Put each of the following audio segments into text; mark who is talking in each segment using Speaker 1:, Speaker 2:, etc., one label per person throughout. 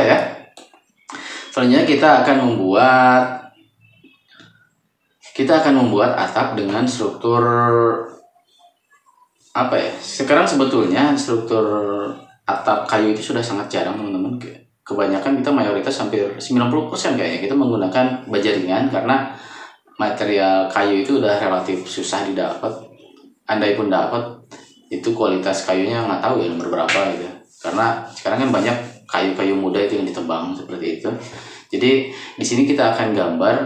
Speaker 1: ya. Selanjutnya kita akan membuat kita akan membuat atap dengan struktur apa ya? Sekarang sebetulnya struktur atap kayu itu sudah sangat jarang teman-teman. Kebanyakan kita mayoritas hampir 90% kayaknya kita menggunakan baja ringan karena material kayu itu udah relatif susah didapat. Andai pun dapat itu kualitas kayunya nggak tahu ya nomor berapa gitu. Karena sekarang kan banyak kayu-kayu muda itu yang ditebang seperti itu. Jadi di sini kita akan gambar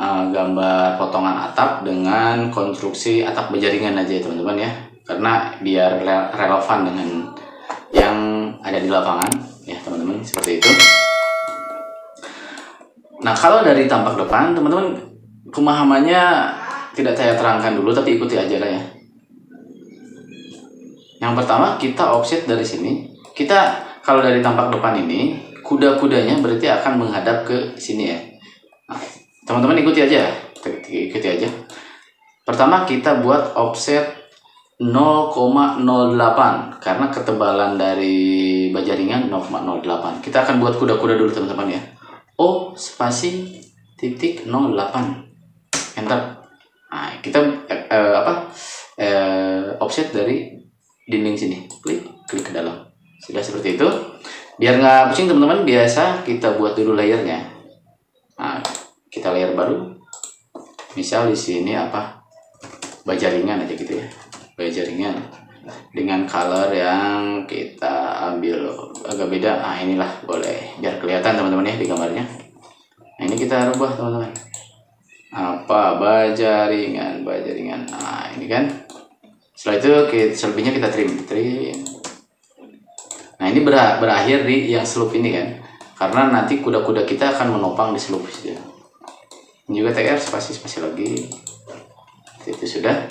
Speaker 1: uh, gambar potongan atap dengan konstruksi atap berjaringan aja ya teman-teman ya. Karena biar relevan dengan yang ada di lapangan ya teman-teman seperti itu. Nah kalau dari tampak depan teman-teman pemahamannya tidak saya terangkan dulu tapi ikuti aja lah ya. Yang pertama kita offset dari sini. Kita kalau dari tampak depan ini kuda-kudanya berarti akan menghadap ke sini ya. Nah, teman-teman ikuti aja, ikuti aja. Pertama kita buat offset 0,08 karena ketebalan dari baja ringan 0,08. Kita akan buat kuda-kuda dulu teman-teman ya. O spasi titik 08 enter. Nah, kita eh, eh, apa? Eh, offset dari dinding sini klik klik ke dalam sudah seperti itu. Biar nggak pusing teman-teman biasa kita buat dulu layernya. Nah kita layer baru. Misal di sini apa? Baja ringan aja gitu ya. Baja ringan. Dengan color yang kita ambil agak beda. Nah inilah boleh. Biar kelihatan teman-teman ya di gambarnya. Nah ini kita rubah teman-teman. Apa? Baja ringan baja ringan. Nah ini kan. Setelah itu kita, selebihnya kita trim. Trim nah ini ber, berakhir di yang slope ini kan. Karena nanti kuda-kuda kita akan menopang di slope ini juga TR spasi spasi lagi. Itu sudah.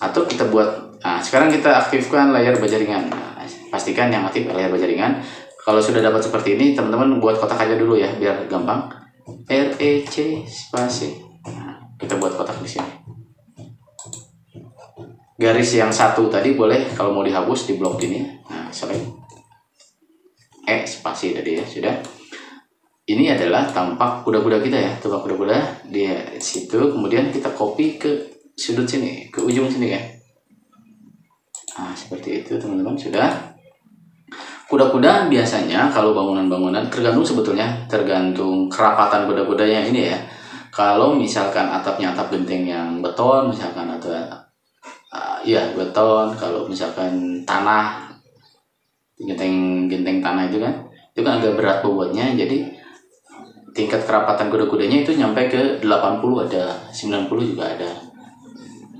Speaker 1: Atau kita buat nah sekarang kita aktifkan layar bajaringan nah, pastikan yang aktif layar bajaringan kalau sudah dapat seperti ini teman-teman buat kotak aja dulu ya biar gampang. REC spasi. Nah, kita buat kotak di sini garis yang satu tadi boleh kalau mau dihapus di blok ini. Nah select eh spasi tadi ya sudah. Ini adalah tampak kuda-kuda kita ya tampak kuda-kuda di situ. Kemudian kita copy ke sudut sini ke ujung sini ya. Nah seperti itu teman-teman sudah. Kuda-kuda biasanya kalau bangunan-bangunan tergantung sebetulnya tergantung kerapatan kuda-kudanya ini ya. Kalau misalkan atapnya atap genteng yang beton misalkan atau uh, ya beton kalau misalkan tanah genteng genteng tanah itu kan itu kan agak berat bobotnya. Jadi tingkat kerapatan kuda-kudanya itu nyampe ke 80 ada 90 juga ada.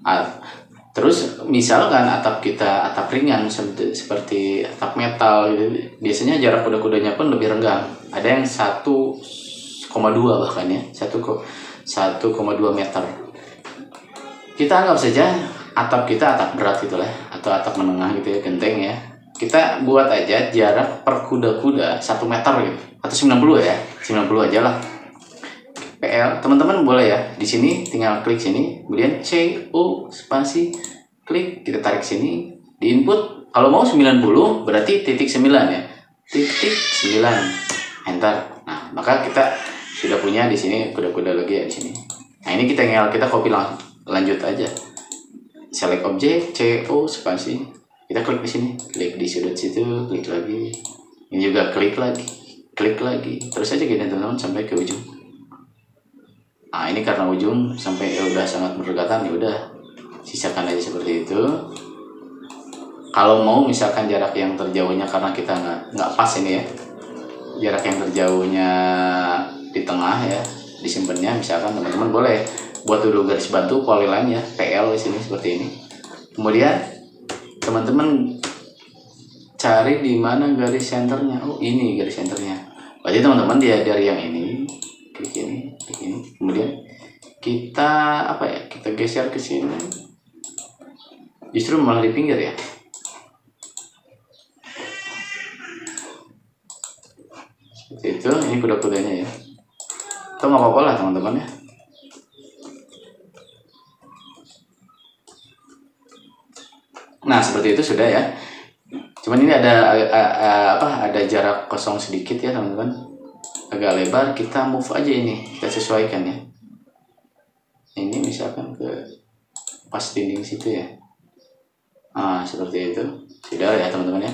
Speaker 1: Uh, terus misalkan atap kita atap ringan seperti, seperti atap metal gitu biasanya jarak kuda-kudanya pun lebih renggang. Ada yang 1,2 bahkan ya 1,2 meter. Kita anggap saja atap kita atap berat gitu lah atau atap menengah gitu ya genteng ya. Kita buat aja jarak per kuda-kuda satu meter gitu atau 90 ya 90 aja lah. PL teman-teman boleh ya di sini tinggal klik sini kemudian C U spasi klik kita tarik sini di input. Kalau mau 90 berarti titik 9 ya titik 9 enter. Nah maka kita sudah punya di sini kuda-kuda lagi ya di sini. Nah ini kita tinggal kita copy lang lanjut aja select objek CO spasi kita klik di sini klik di sudut situ klik lagi. Ini juga klik lagi klik lagi. Terus aja gini teman-teman sampai ke ujung. Nah ini karena ujung sampai ya udah sangat berdekatan ya udah. Sisakan aja seperti itu. Kalau mau misalkan jarak yang terjauhnya karena kita nggak nggak pas ini ya. Jarak yang terjauhnya di tengah ya disimpannya misalkan teman-teman boleh buat dulu garis bantu polyline ya PL di sini seperti ini. Kemudian teman-teman cari di mana garis senternya. Oh ini garis senternya. Berarti teman-teman dia dari yang ini klik ini klik ini. Kemudian kita apa ya kita geser ke sini. Justru malah di pinggir ya. Seperti itu ini kuda-kudanya ya. Itu nggak apa-apa lah teman-teman ya Nah, seperti itu sudah ya. cuman ini ada a- a- apa ada jarak kosong sedikit ya teman-teman. Agak lebar kita move aja ini. Kita sesuaikan ya. Ini misalkan ke pas dinding situ ya. Ah seperti itu. Sudah ya teman-teman ya.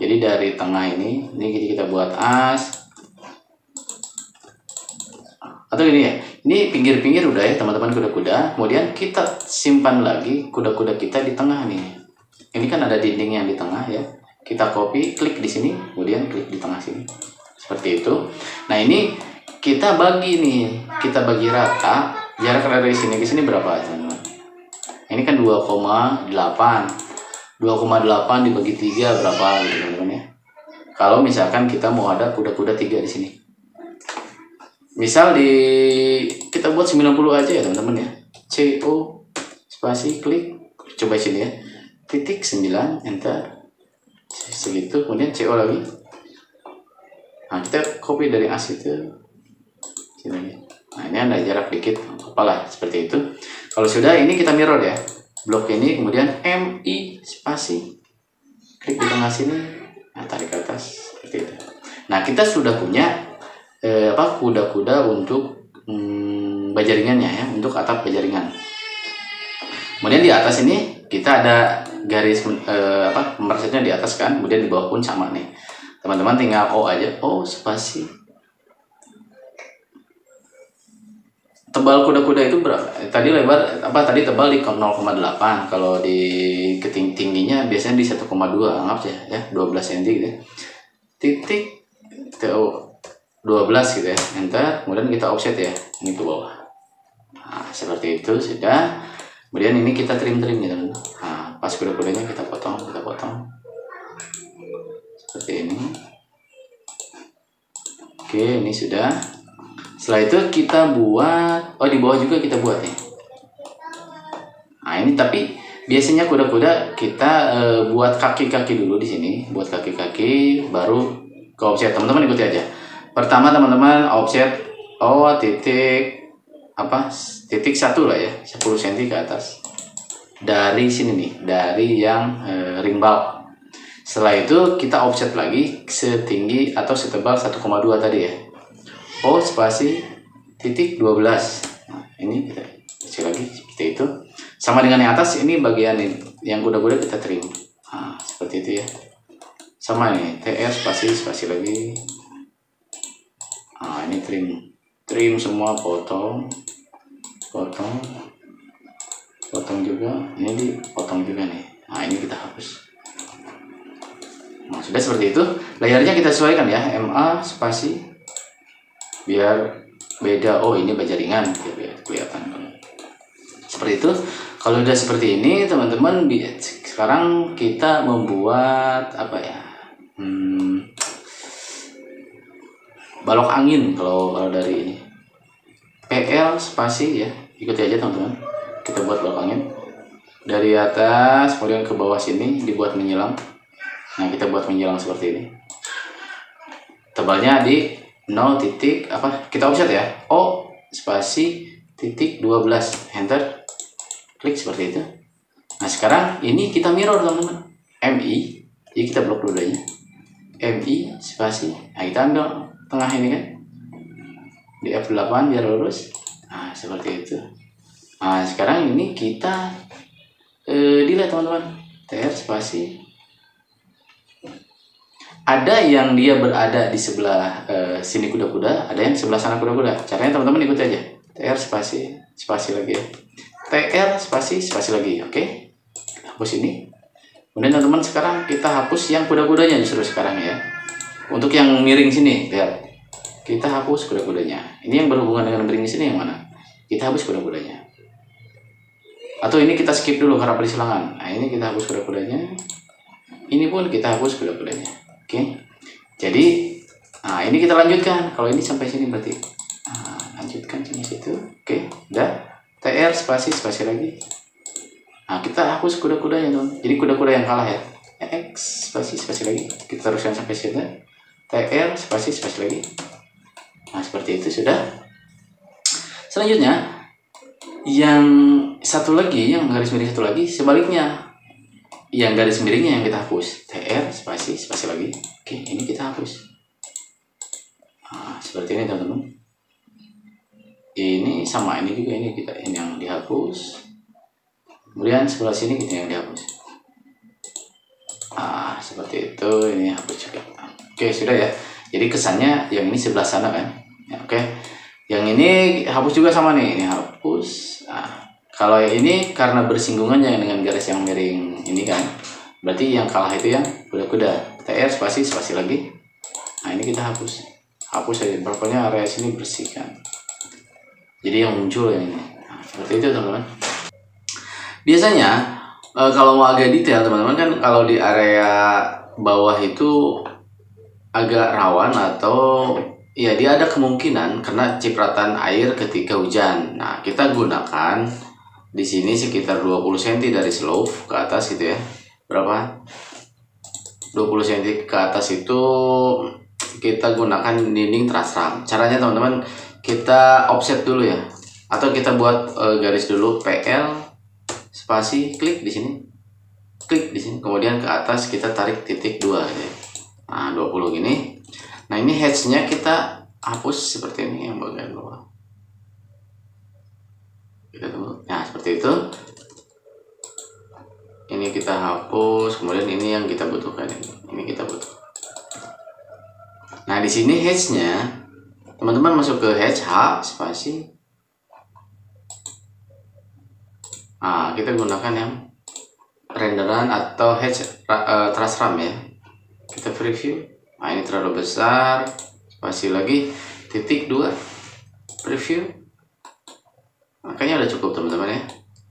Speaker 1: Jadi dari tengah ini ini kita buat as. Atau ini ya. Ini pinggir-pinggir udah ya teman-teman kuda-kuda. Kemudian kita simpan lagi kuda-kuda kita di tengah nih ini kan ada dinding yang di tengah ya. Kita copy klik di sini kemudian klik di tengah sini. Seperti itu. Nah ini kita bagi nih. Kita bagi rata. Jarak dari sini ke sini berapa teman-teman? Ini kan 2,8 2,8 dibagi 3 berapa gitu teman-teman ya? Kalau misalkan kita mau ada kuda-kuda tiga di sini. Misal di kita buat 90 aja ya teman-teman ya? CO spasi klik coba sini ya titik 9 enter. Segitu kemudian CO lagi. Nah kita copy dari as itu sini. Nah ini ada jarak dikit apalah seperti itu. Kalau sudah ini kita mirror ya. Blok ini kemudian MI spasi. Klik di tengah sini nah tarik ke atas seperti itu. Nah kita sudah punya eh, apa kuda-kuda untuk hmm, bajaringannya ya untuk atap bajaringan. Kemudian di atas ini kita ada garis eh, apa pemersetnya di atas kan kemudian di bawah pun sama nih teman-teman tinggal O aja O spasi tebal kuda-kuda itu berapa? Tadi lebar apa tadi tebal di 0,8 kalau di keting tingginya biasanya di 1,2 anggap ya ya 12 cm gitu ya. Titik TO 12 gitu ya. Enter kemudian kita offset ya ini ke bawah. Nah, seperti itu sudah. Kemudian ini kita trim-trim gitu. Nah, pas kuda-kudanya kita potong, kita potong. Seperti ini. Oke, ini sudah. Setelah itu kita buat, oh di bawah juga kita buat ya. Nah ini tapi biasanya kuda-kuda kita eh, buat kaki-kaki dulu di sini, buat kaki-kaki, baru ke offset. Teman-teman ikuti aja. Pertama teman-teman offset, oh titik apa titik satu lah ya, 10 cm ke atas. Dari sini nih, dari yang eh, ring bulb. Setelah itu kita offset lagi setinggi atau setebal 1,2 tadi ya. O spasi titik 12 nah, ini kita kecil lagi seperti itu sama dengan yang atas ini bagian ini yang kuda-kuda kita trim nah, seperti itu ya sama nih TR spasi spasi lagi nah ini trim trim semua potong. Potong. Potong juga. Ini dipotong juga nih. Nah ini kita hapus. Nah sudah seperti itu. Layarnya kita sesuaikan ya. MA spasi. Biar beda. Oh ini bajaringan biar, biar kelihatan. Seperti itu. Kalau udah seperti ini teman-teman sekarang kita membuat apa ya? Hmm, balok angin kalau kalau dari ini. PL spasi ya ikuti aja teman-teman. Kita buat balok angin. Dari atas kemudian ke bawah sini dibuat menyilang nah kita buat menyilang seperti ini. Tebalnya di 0 titik apa? Kita offset ya. O spasi titik 12 enter. Klik seperti itu. Nah sekarang ini kita mirror teman-teman. MI jadi kita blok dulu aja MI spasi. Nah kita ambil tengah ini kan di F8 biar lurus nah seperti itu nah sekarang ini kita eh, teman-teman TR spasi ada yang dia berada di sebelah eh, sini kuda-kuda, ada yang sebelah sana kuda-kuda. Caranya teman-teman ikut aja. TR spasi, spasi lagi ya. TR spasi, spasi lagi, oke? Hapus ini. Kemudian teman-teman sekarang kita hapus yang kuda-kudanya justru sekarang ya. Untuk yang miring sini, lihat. Kita hapus kuda-kudanya. Ini yang berhubungan dengan miring sini yang mana? Kita hapus kuda-kudanya. Atau ini kita skip dulu karena persilangan. Nah ini kita hapus kuda-kudanya. Ini pun kita hapus kuda-kudanya. Oke. Jadi nah ini kita lanjutkan. Kalau ini sampai sini berarti nah, lanjutkan sini situ. Oke, udah. TR spasi spasi lagi. Nah, kita hapus kuda-kudanya. Jadi kuda-kuda yang kalah ya. X spasi spasi lagi. Kita teruskan sampai sini. TR spasi spasi lagi. Nah, seperti itu sudah. Selanjutnya yang satu lagi yang garis miring satu lagi sebaliknya. Yang garis miringnya yang kita hapus tr spasi spasi lagi. Oke ini kita hapus. Nah, seperti ini teman-teman. Ini sama ini juga ini kita ini yang dihapus. Kemudian sebelah sini kita yang dihapus. Ah seperti itu ini hapus juga oke sudah ya. Jadi kesannya yang ini sebelah sana kan. Ya, oke. Yang ini hapus juga sama nih. Ini hapus. Ah kalau yang ini karena bersinggungan dengan garis yang miring ini kan berarti yang kalah itu yang kuda-kuda tr spasi spasi lagi. Nah ini kita hapus. Hapus aja. Pokoknya area sini bersihkan jadi yang muncul yang ini. Nah, seperti itu teman-teman. Biasanya e, kalau mau agak detail teman-teman kan kalau di area bawah itu agak rawan atau ya dia ada kemungkinan kena cipratan air ketika hujan. Nah kita gunakan di sini sekitar 20 cm dari slope ke atas gitu ya. Berapa? 20 cm ke atas itu kita gunakan dinding trasram caranya teman-teman kita offset dulu ya. Atau kita buat e, garis dulu PL spasi klik di sini. Klik di sini. Kemudian ke atas kita tarik titik dua ya. Nah 20 gini. Nah ini hedge-nya kita hapus seperti ini yang bagian bawah. Kita tunggu. Nah seperti itu. Ini kita hapus kemudian ini yang kita butuhkan ini. Ini kita butuh. Nah di sini hedge-nya teman-teman masuk ke hedge H spasi. Nah kita gunakan yang renderan atau hedge uh, trust ya kita preview nah ini terlalu besar. Spasi lagi titik dua preview. Makanya udah cukup teman-teman ya.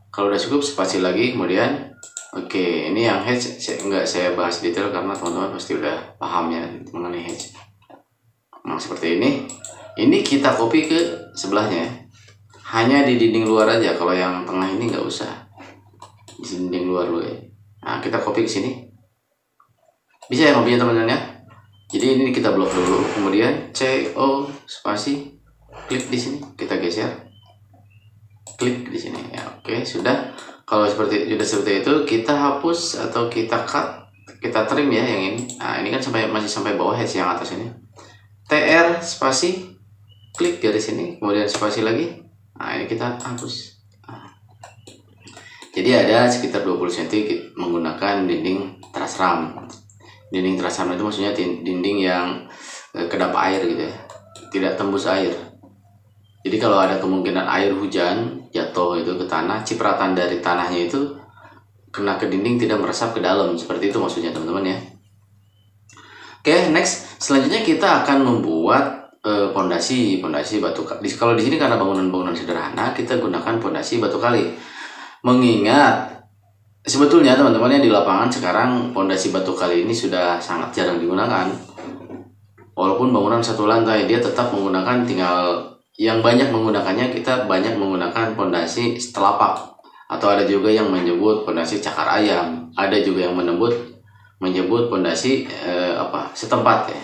Speaker 1: Kalau udah cukup spasi lagi kemudian. Oke okay, ini yang hedge saya, enggak saya bahas detail karena teman-teman pasti udah paham ya mengenai hedge. Nah seperti ini. Ini kita copy ke sebelahnya hanya di dinding luar aja. Kalau yang tengah ini nggak usah. Di dinding luar dulu ya. Nah kita copy ke sini bisa ya mobilnya teman-teman ya? Jadi ini kita blok dulu kemudian C O spasi klik di sini kita geser. Klik di sini ya oke sudah. Kalau seperti sudah seperti itu kita hapus atau kita cut kita trim ya yang ini. Nah ini kan sampai masih sampai bawah ya yang atas ini. TR spasi klik garis ini kemudian spasi lagi. Nah ini kita hapus. Nah. jadi ada sekitar 20 cm menggunakan dinding teras ram dinding teras ram itu maksudnya dinding yang eh, kedap air gitu ya tidak tembus air jadi kalau ada kemungkinan air hujan jatuh itu ke tanah cipratan dari tanahnya itu kena ke dinding tidak meresap ke dalam seperti itu maksudnya teman-teman ya oke next selanjutnya kita akan membuat pondasi uh, pondasi batu kali. Kalau di sini karena bangunan-bangunan sederhana, kita gunakan pondasi batu kali. Mengingat sebetulnya teman-teman yang di lapangan sekarang pondasi batu kali ini sudah sangat jarang digunakan. Walaupun bangunan satu lantai, dia tetap menggunakan tinggal yang banyak menggunakannya kita banyak menggunakan pondasi setelapak atau ada juga yang menyebut pondasi cakar ayam, ada juga yang menyebut menyebut pondasi eh, apa setempat ya.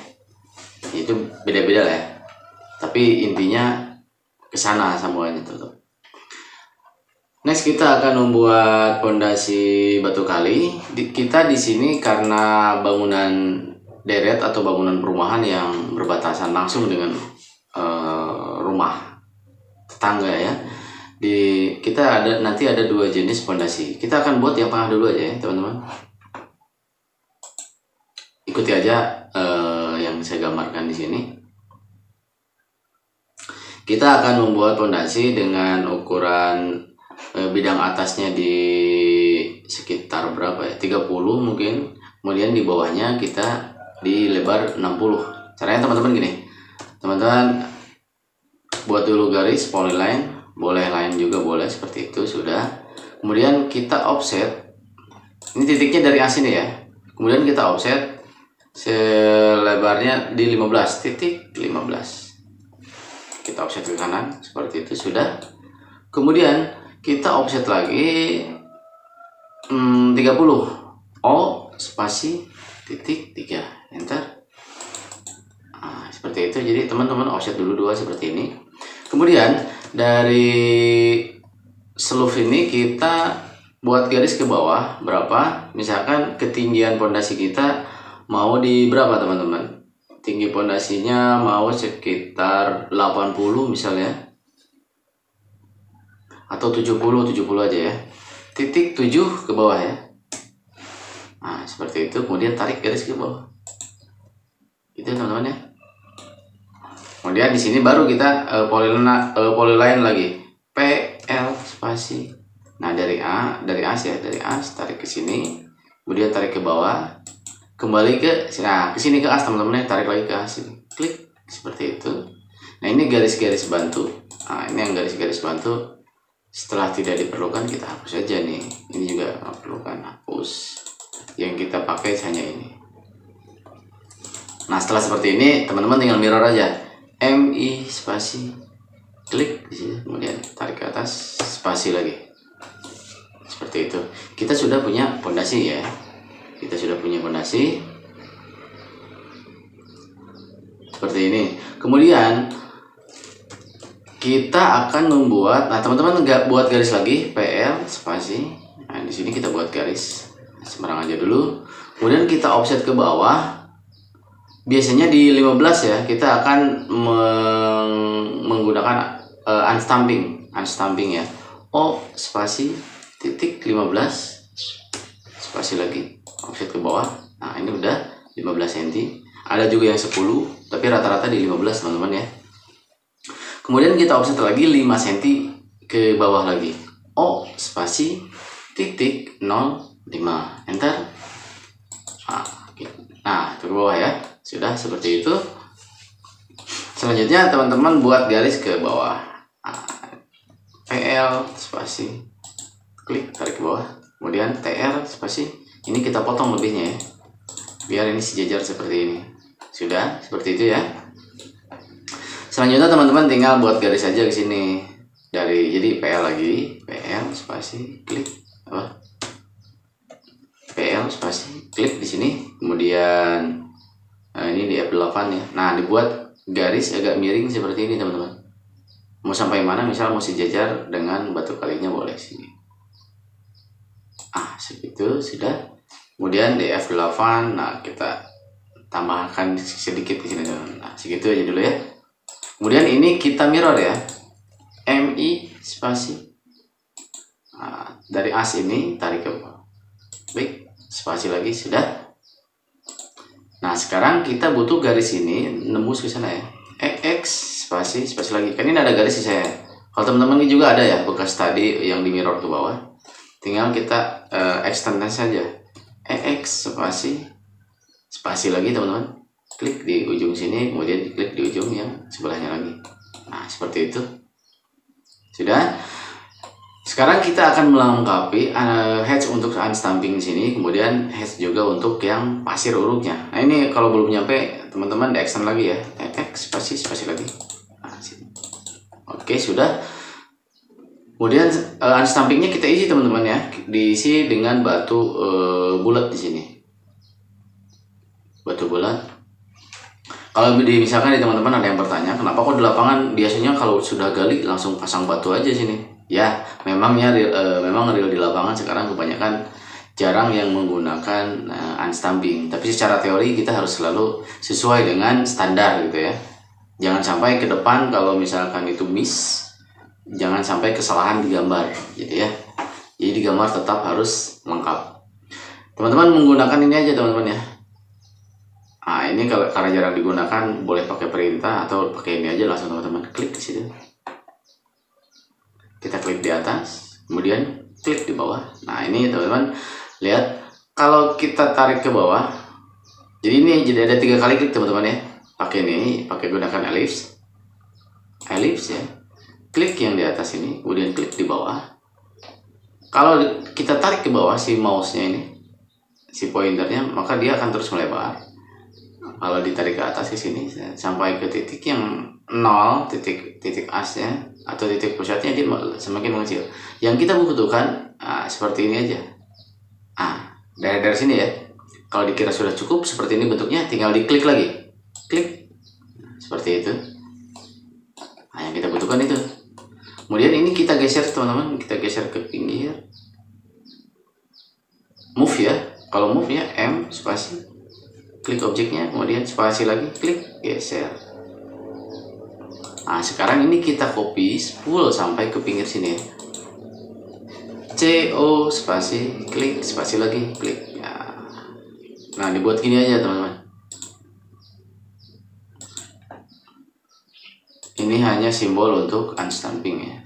Speaker 1: Itu beda-beda lah ya. Tapi intinya ke sana semuanya tuh next kita akan membuat pondasi batu kali. Kita di sini karena bangunan deret atau bangunan perumahan yang berbatasan langsung dengan uh, rumah tetangga ya. Di kita ada nanti ada dua jenis pondasi kita akan buat yang tengah dulu aja ya teman-teman. Ikuti aja uh, yang saya gambarkan di sini. Kita akan membuat pondasi dengan ukuran bidang atasnya di sekitar berapa ya? 30 mungkin. Kemudian di bawahnya kita di lebar 60 caranya teman-teman gini. Teman-teman buat dulu garis polyline. Boleh lain juga boleh seperti itu sudah. Kemudian kita offset. Ini titiknya dari asini ya. Kemudian kita offset. Selebarnya di 15 titik 15 kita offset ke kanan seperti itu sudah. Kemudian kita offset lagi hmm, 30 O spasi titik 3 enter. Nah, seperti itu. Jadi teman-teman offset dulu dua seperti ini. Kemudian dari seluf ini kita buat garis ke bawah berapa? Misalkan ketinggian pondasi kita mau di berapa teman-teman? Tinggi pondasinya mau sekitar 80 misalnya atau 70 70 aja ya. Titik 7 ke bawah ya. Nah seperti itu. Kemudian tarik garis ke bawah. Itu teman-teman ya. Kemudian di sini baru kita uh, polyline uh, polyline lagi. PL spasi. Nah dari A dari A ya. Dari A tarik ke sini. Kemudian tarik ke bawah. Kembali ke nah ke sini ke as teman-teman ya. Tarik lagi ke as ini klik. Seperti itu. Nah ini garis-garis bantu. Nah ini yang garis-garis bantu setelah tidak diperlukan kita hapus saja nih. Ini juga perlukan hapus. Yang kita pakai hanya ini. Nah setelah seperti ini teman-teman tinggal mirror aja. MI spasi. Klik di sini kemudian tarik ke atas spasi lagi. Seperti itu. Kita sudah punya fondasi ya. Kita sudah punya fondasi seperti ini. Kemudian kita akan membuat nah teman-teman nggak buat garis lagi PL spasi. Nah di sini kita buat garis. Sembarang aja dulu. Kemudian kita offset ke bawah. Biasanya di 15 ya kita akan meng menggunakan uh, unstamping. Unstamping ya. O spasi titik 15 spasi lagi. Offset ke bawah. Nah ini udah 15 cm ada juga yang 10 tapi rata-rata di 15 teman-teman ya kemudian kita offset lagi 5 cm ke bawah lagi. O spasi titik 05 enter. Nah, nah itu ke bawah ya. Sudah seperti itu. Selanjutnya teman-teman buat garis ke bawah. Nah, PL spasi. Klik tarik ke bawah. Kemudian TR spasi. Ini kita potong lebihnya ya. Biar ini sejajar seperti ini. Sudah seperti itu ya selanjutnya teman-teman tinggal buat garis saja ke sini. Dari jadi PL lagi. PL spasi klik. Apa? PL spasi klik di sini. Kemudian nah ini di F8 ya. Nah dibuat garis agak miring seperti ini teman-teman. Mau sampai mana? Misal mau sejajar dengan batu kalinya boleh sini. Ah segitu sudah. Kemudian di F8 nah kita tambahkan sedikit di sini nah segitu aja dulu ya kemudian ini kita mirror ya. MI spasi nah, dari as ini tarik ke bawah. Baik spasi lagi sudah. Nah sekarang kita butuh garis ini nembus ke sana ya. EX spasi spasi lagi. Kan ini ada garis sih saya. Kalau teman-teman ini juga ada ya bekas tadi yang di mirror ke bawah. Tinggal kita uh, extend saja. EX spasi spasi lagi teman-teman klik di ujung sini kemudian diklik di ujung yang sebelahnya lagi. Nah seperti itu. Sudah? Sekarang kita akan melengkapi uh, hedge untuk unstamping sini kemudian hedge juga untuk yang pasir uruknya nah ini kalau belum nyampe teman-teman di extend lagi ya. X spasi spasi lagi. Nah, oke sudah. Kemudian uh, unstampingnya kita isi teman-teman ya, diisi dengan batu uh, bulat di sini. Batu bulat. Kalau di misalkan di teman-teman ada yang bertanya, kenapa kok di lapangan biasanya kalau sudah gali langsung pasang batu aja sini? Ya, memangnya uh, memang real di lapangan sekarang kebanyakan jarang yang menggunakan uh, unstamping. Tapi secara teori kita harus selalu sesuai dengan standar gitu ya. Jangan sampai ke depan kalau misalkan itu miss jangan sampai kesalahan di gambar gitu ya jadi di gambar tetap harus lengkap teman-teman menggunakan ini aja teman-teman ya nah ini kalau karena jarang digunakan boleh pakai perintah atau pakai ini aja langsung teman-teman klik di situ. Kita klik di atas kemudian klik di bawah. Nah ini teman-teman lihat kalau kita tarik ke bawah jadi ini jadi ada tiga kali klik teman-teman ya. Pakai ini pakai gunakan ellipse. Ellipse ya. Klik yang di atas ini kemudian klik di bawah. Kalau kita tarik ke bawah si mouse-nya ini si pointernya maka dia akan terus melebar kalau ditarik ke atas ke sini sampai ke titik yang nol titik titik asnya atau titik pusatnya dia semakin mengecil. Yang kita butuhkan nah, seperti ini aja. Ah dari dari sini ya. Kalau dikira sudah cukup seperti ini bentuknya tinggal diklik lagi. Klik. Seperti itu. Nah yang kita butuhkan itu. Kemudian ini kita geser teman-teman. Kita geser ke pinggir. Kalau move ya M spasi klik objeknya kemudian spasi lagi klik geser. Nah sekarang ini kita copy full sampai ke pinggir sini ya. C O spasi klik spasi lagi klik. Ya. nah dibuat gini aja teman-teman. Ini hanya simbol untuk unstamping ya.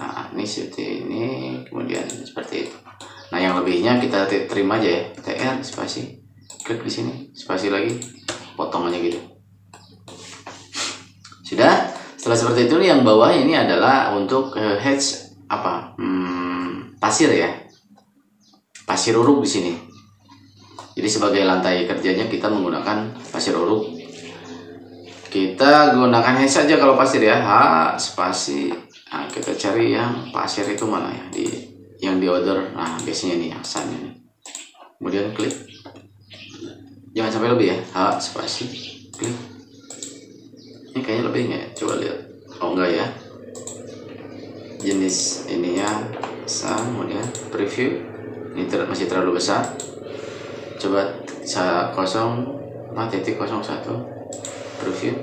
Speaker 1: Nah ini seperti ini kemudian seperti itu. Nah yang lebihnya kita terima aja ya. TR spasi klik di sini spasi lagi potong aja gitu. Sudah? Setelah seperti itu yang bawah ini adalah untuk uh, apa? Hmm, pasir ya. Pasir uruk di sini. Jadi sebagai lantai kerjanya kita menggunakan pasir uruk. Kita gunakan hedge saja kalau pasir ya. H spasi. Nah, kita cari yang pasir itu mana ya? Di yang di order. Nah biasanya yang sana ini. Kemudian klik jangan sampai lebih ya. H spasi klik ini kayaknya lebih nggak ya? Coba lihat. Oh enggak ya. Jenis ini ya. Sang kemudian preview. Ini ter masih terlalu besar. Coba saya kosong. Titik kosong satu. Preview.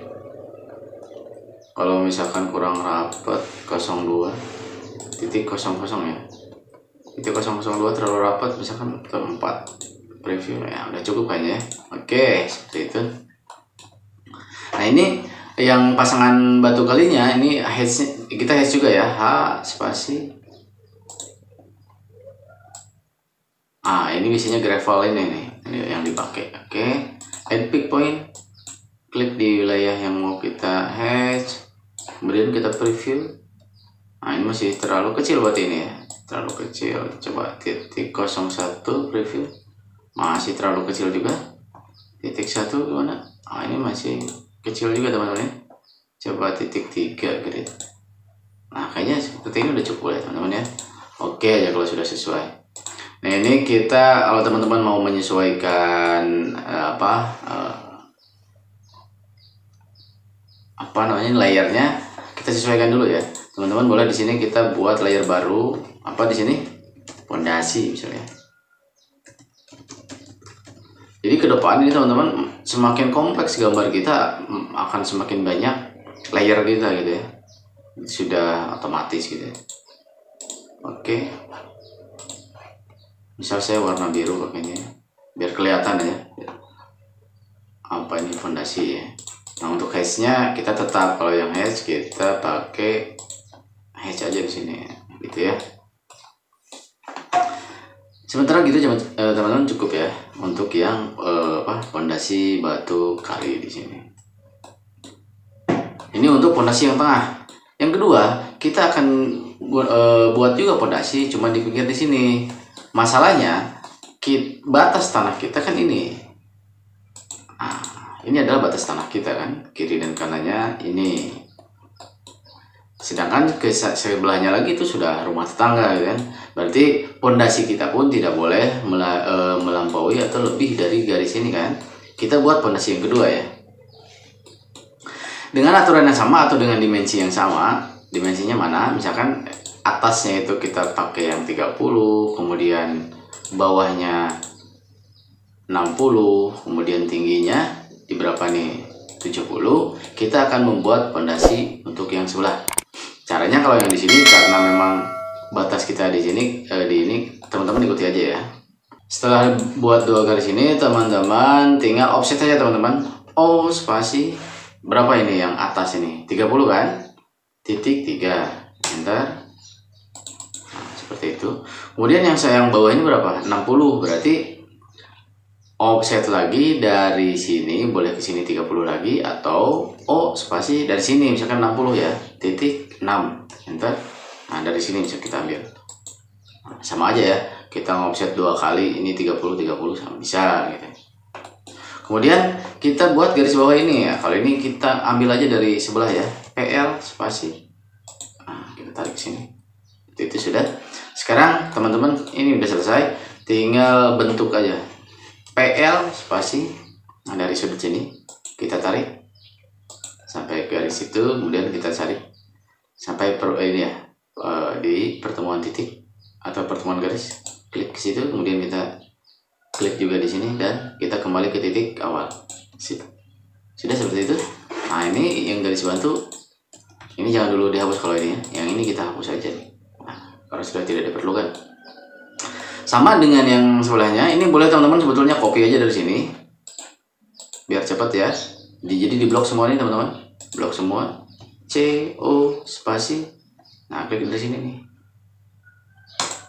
Speaker 1: Kalau misalkan kurang rapat 02 titik kosong kosong ya. Titik kosong kosong dua terlalu rapat misalkan ke 4 preview ya. Udah cukup kayaknya ya. Oke seperti itu. Nah ini yang pasangan batu kalinya ini hedge kita hedge juga ya. H spasi. Ah ini biasanya gravel ini nih ini yang dipakai. Oke add pick point. Klik di wilayah yang mau kita hedge kemudian kita preview. Nah ini masih terlalu kecil buat ini ya. Terlalu kecil. Coba titik 01 preview masih terlalu kecil juga. Titik satu gimana? Ah ini masih kecil juga teman-teman. Ya coba titik tiga grid. Nah kayaknya seperti ini udah cukup ya teman-teman ya. Oke aja kalau sudah sesuai. Nah ini kita kalau teman-teman mau menyesuaikan uh, apa uh, apa namanya layarnya kita sesuaikan dulu ya. Teman-teman boleh di sini kita buat layer baru. Apa di sini? Pondasi misalnya jadi ke depan ini teman-teman semakin kompleks gambar kita mm, akan semakin banyak layer kita gitu ya. Sudah otomatis gitu ya. Oke. Misal saya warna biru pakainya biar kelihatan ya. Apa ini fondasi ya? Nah untuk hedge nya kita tetap kalau yang hedge kita pakai hedge aja di sini gitu ya sementara gitu eh, teman-teman cukup ya untuk yang eh, apa pondasi batu kali di sini. Ini untuk pondasi yang tengah. Yang kedua kita akan uh, buat juga pondasi cuma di pinggir di sini. Masalahnya batas tanah kita kan ini. Nah, ini adalah batas tanah kita kan kiri dan kanannya ini sedangkan ke sebelahnya lagi itu sudah rumah tetangga gitu kan? Berarti pondasi kita pun tidak boleh e, melampaui atau lebih dari garis ini kan? Kita buat pondasi yang kedua ya. Dengan aturan yang sama atau dengan dimensi yang sama dimensinya mana? Misalkan atasnya itu kita pakai yang 30 kemudian bawahnya 60 kemudian tingginya di berapa nih? 70 kita akan membuat pondasi untuk yang sebelah caranya kalau yang di sini karena memang batas kita di sini eh, di ini teman-teman ikuti aja ya. Setelah buat dua garis ini teman-teman tinggal offset saja teman-teman. O spasi. Berapa ini yang atas ini? 30 kan? Titik 3 enter. Nah, seperti itu. Kemudian yang saya yang bawah ini berapa? 60 berarti offset lagi dari sini boleh ke sini 30 lagi atau O spasi dari sini misalkan 60 ya. Titik 6 enter. Nah dari sini bisa kita ambil. Nah, sama aja ya. Kita offset dua kali ini 30 30 sama bisa gitu. Kemudian kita buat garis bawah ini ya. Kalau ini kita ambil aja dari sebelah ya. PL spasi. Nah, kita tarik sini. Itu, itu sudah. Sekarang teman-teman ini udah selesai. Tinggal bentuk aja. PL spasi. Nah dari sudut sini kita tarik. Sampai garis itu kemudian kita cari sampai per, ini ya uh, di pertemuan titik atau pertemuan garis klik ke situ kemudian kita klik juga di sini dan kita kembali ke titik awal. Sudah seperti itu? Nah ini yang garis bantu ini jangan dulu dihapus kalau ini ya. Yang ini kita hapus aja nah, karena sudah tidak diperlukan. Sama dengan yang sebelahnya ini boleh teman-teman sebetulnya copy aja dari sini. Biar cepat ya. Jadi di blok semua ini teman-teman. Blok semua C O spasi. Nah klik di sini nih.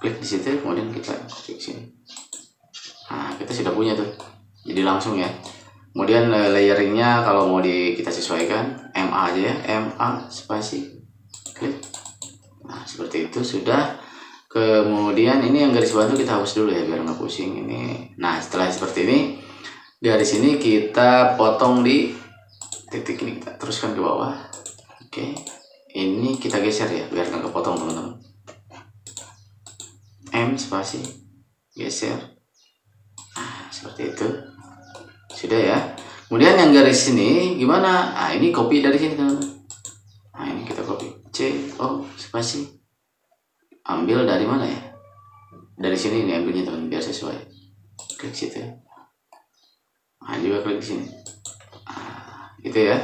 Speaker 1: Klik di situ kemudian kita klik sini. Nah kita sudah punya tuh. Jadi langsung ya. Kemudian eh, layeringnya kalau mau di kita sesuaikan MA aja ya. MA spasi. Klik. Nah seperti itu. Sudah. Kemudian ini yang garis bantu kita hapus dulu ya biar nggak pusing ini. Nah setelah seperti ini dari sini kita potong di titik ini. Kita teruskan ke bawah oke. Ini kita geser ya biar nggak kepotong teman-teman. M spasi geser. Nah seperti itu. Sudah ya. Kemudian yang garis sini gimana? Nah ini copy dari sini teman-teman. Nah ini kita copy. C O spasi. Ambil dari mana ya? Dari sini ini ambilnya teman biar sesuai. Klik situ nah juga klik di sini. Nah, gitu ya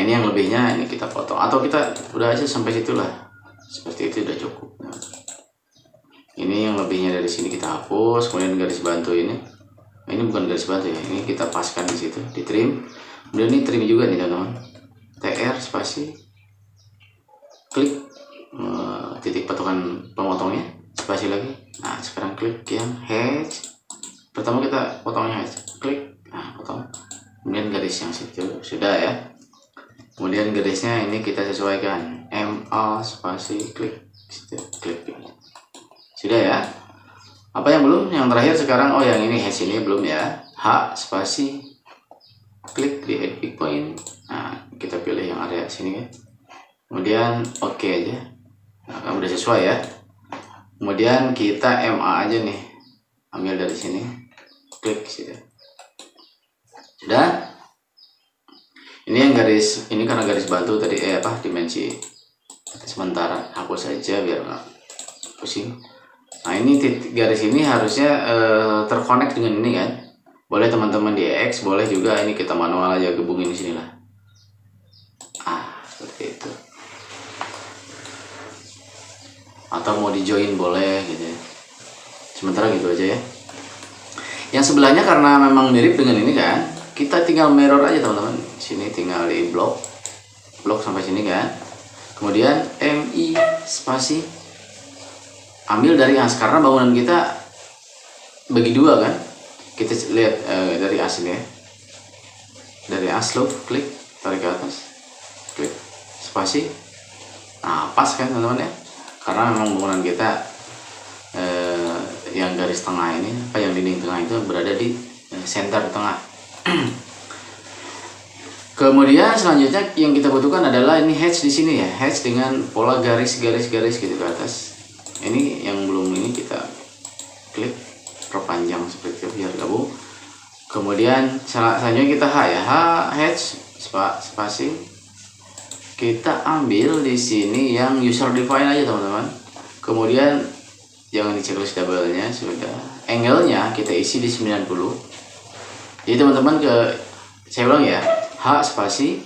Speaker 1: ini yang lebihnya ini kita potong. Atau kita udah aja sampai situlah. Seperti itu udah cukup. Ini yang lebihnya dari sini kita hapus kemudian garis bantu ini. Ini bukan garis bantu ya ini kita paskan di situ di trim. Kemudian ini trim juga nih teman-teman. Tr spasi klik uh, titik patokan pemotongnya spasi lagi. Nah sekarang klik yang hedge pertama kita potongnya hedge klik nah potong. Kemudian garis yang situ sudah ya kemudian garisnya ini kita sesuaikan. MA spasi klik. Klik. Sudah ya? Apa yang belum? Yang terakhir sekarang oh yang ini. Hash ini belum ya. H spasi klik di big point. Nah kita pilih yang area sini ya. Kemudian oke okay aja. Nah kamu udah sesuai ya. Kemudian kita MA aja nih. Ambil dari sini. Klik sini sudah ini yang garis ini karena garis bantu tadi eh apa dimensi sementara hapus saja biar nggak pusing Nah ini titik garis ini harusnya uh, terkonek dengan ini kan. Boleh teman-teman di X, boleh juga ini kita manual aja gabungin di sini lah. Ah, seperti itu. Atau mau di join boleh gitu ya. Sementara gitu aja ya. Yang sebelahnya karena memang mirip dengan ini kan, kita tinggal mirror aja teman-teman. Sini tinggal di blok. Blok sampai sini kan. Kemudian MI spasi. Ambil dari as karena bangunan kita bagi dua kan? Kita lihat uh, dari as ini ya dari as lo klik. Tarik ke atas. Klik. Spasi. Nah pas kan teman-teman ya? Karena memang bangunan kita uh, yang garis tengah ini apa yang dinding tengah itu berada di center tengah Kemudian selanjutnya yang kita butuhkan adalah ini hatch di sini ya, hatch dengan pola garis-garis-garis gitu ke atas. Ini yang belum ini kita klik perpanjang seperti itu biar gabung. Kemudian selanjutnya kita H ya H hatch spasi kita ambil di sini yang user define aja teman-teman. Kemudian jangan di checklist double nya sudah. Angle nya kita isi di 90 jadi teman-teman ke saya ulang ya H spasi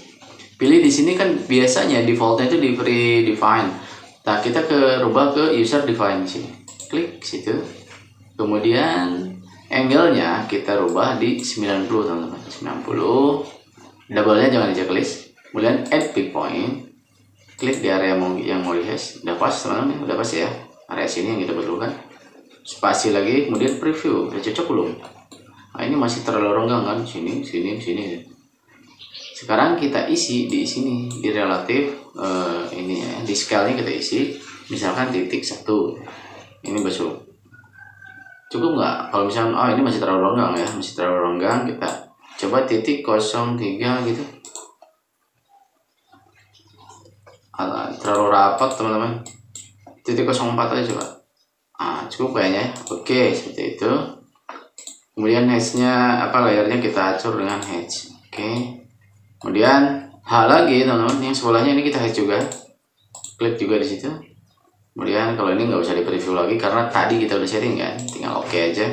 Speaker 1: pilih di sini kan biasanya defaultnya itu di define Nah, kita ke rubah ke user define sini. Klik situ. Kemudian angle-nya kita rubah di 90 teman-teman. 90. Double-nya jangan di checklist. Kemudian add pick point. Klik di area yang mau di hash. Udah pas teman-teman, udah pas ya. Area sini yang kita perlukan. Spasi lagi, kemudian preview. Udah cocok belum? Nah, ini masih terlalu renggang kan? Sini, sini, sini. Sekarang kita isi di sini di relatif uh, ini ya di scale kita isi. Misalkan titik satu. Ini besok. Cukup nggak? Kalau misalnya oh ini masih terlalu ronggang ya masih terlalu ronggang kita coba titik 03 gitu. Terlalu rapat teman-teman. Titik 04 aja coba. Ah cukup kayaknya oke seperti itu kemudian hatchnya apa layarnya kita atur dengan hatch oke. Kemudian H lagi teman-teman yang sebelahnya ini kita hide juga. Klik juga di situ. Kemudian kalau ini nggak usah di preview lagi karena tadi kita udah setting kan tinggal oke okay aja.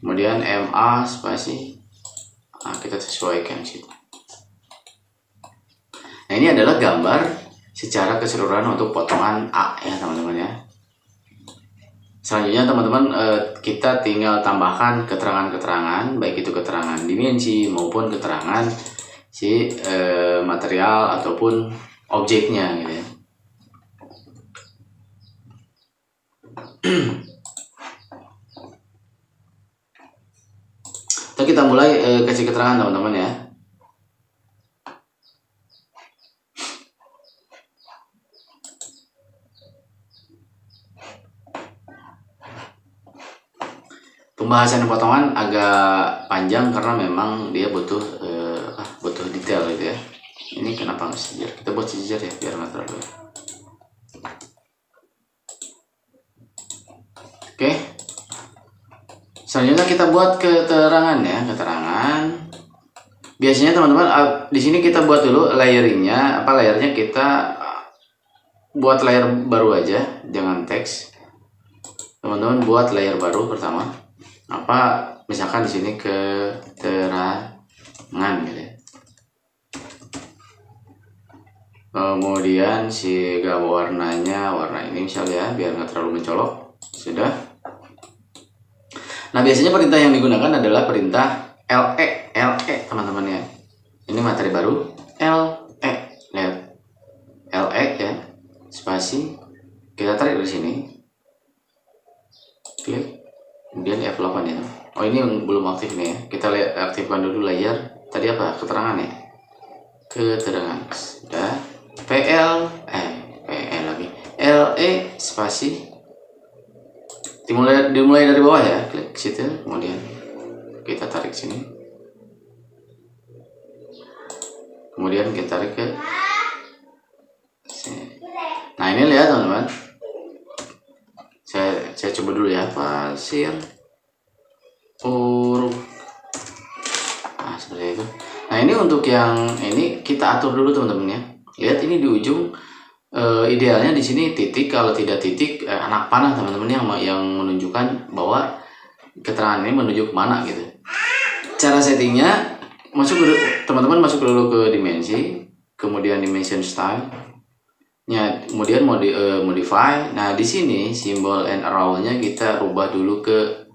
Speaker 1: Kemudian MA spasi nah, kita sesuaikan situ. Nah ini adalah gambar secara keseluruhan untuk potongan A ya teman-teman ya selanjutnya teman-teman eh, kita tinggal tambahkan keterangan-keterangan baik itu keterangan dimensi maupun keterangan si eh, material ataupun objeknya gitu ya. Kita mulai eh, kasih keterangan teman-teman ya pembahasan potongan agak panjang karena memang dia butuh uh, butuh detail gitu ya. Ini kenapa nggak sejajar kita buat sejajar ya biar nggak terlalu oke. Okay. selanjutnya kita buat keterangan ya keterangan. Biasanya teman-teman uh, di sini kita buat dulu layeringnya. Apa layernya? Kita uh, buat layer baru aja jangan teks. Teman-teman buat layer baru pertama apa misalkan di sini keterangan gitu ya. Kemudian si gambar warnanya warna ini misalnya biar nggak terlalu mencolok. Sudah. Nah biasanya perintah yang digunakan adalah perintah LE LE teman-teman ya. Ini materi baru. LE lihat. LE ya. Spasi. Kita tarik dari sini. Klik kemudian F8 ya oh ini yang belum aktif nih ya. Kita lihat aktifkan dulu layar. Tadi apa? Keterangan ya? Keterangan. Sudah. PL eh PL lagi. LE spasi. Dimulai dimulai dari bawah ya. Klik situ kemudian kita tarik sini. Kemudian kita tarik ke sini. nah ini lihat teman-teman. Saya saya coba dulu ya. Pasir huruf nah seperti itu. Nah ini untuk yang ini kita atur dulu teman-teman ya. Lihat ini di ujung e, idealnya di sini titik. Kalau tidak titik e, anak panah teman-teman yang yang menunjukkan bahwa keterangan ini menuju ke mana gitu. Cara settingnya masuk teman-teman masuk dulu ke dimensi kemudian dimension style. Ya, kemudian modi, uh, modify. Nah, di sini simbol and arrow-nya kita rubah dulu ke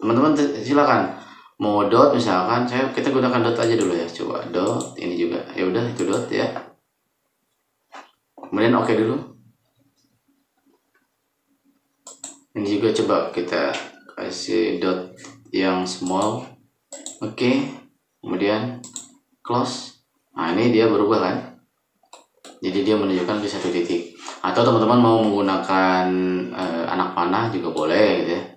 Speaker 1: teman-teman silakan. Mau dot misalkan saya kita gunakan dot aja dulu ya. Coba dot ini juga. Ya udah itu dot ya. Kemudian oke okay dulu. Ini juga coba kita kasih dot yang small. Oke. Okay. kemudian close. Nah ini dia berubah kan? Jadi dia menunjukkan ke satu titik. Atau teman-teman mau menggunakan uh, anak panah juga boleh gitu ya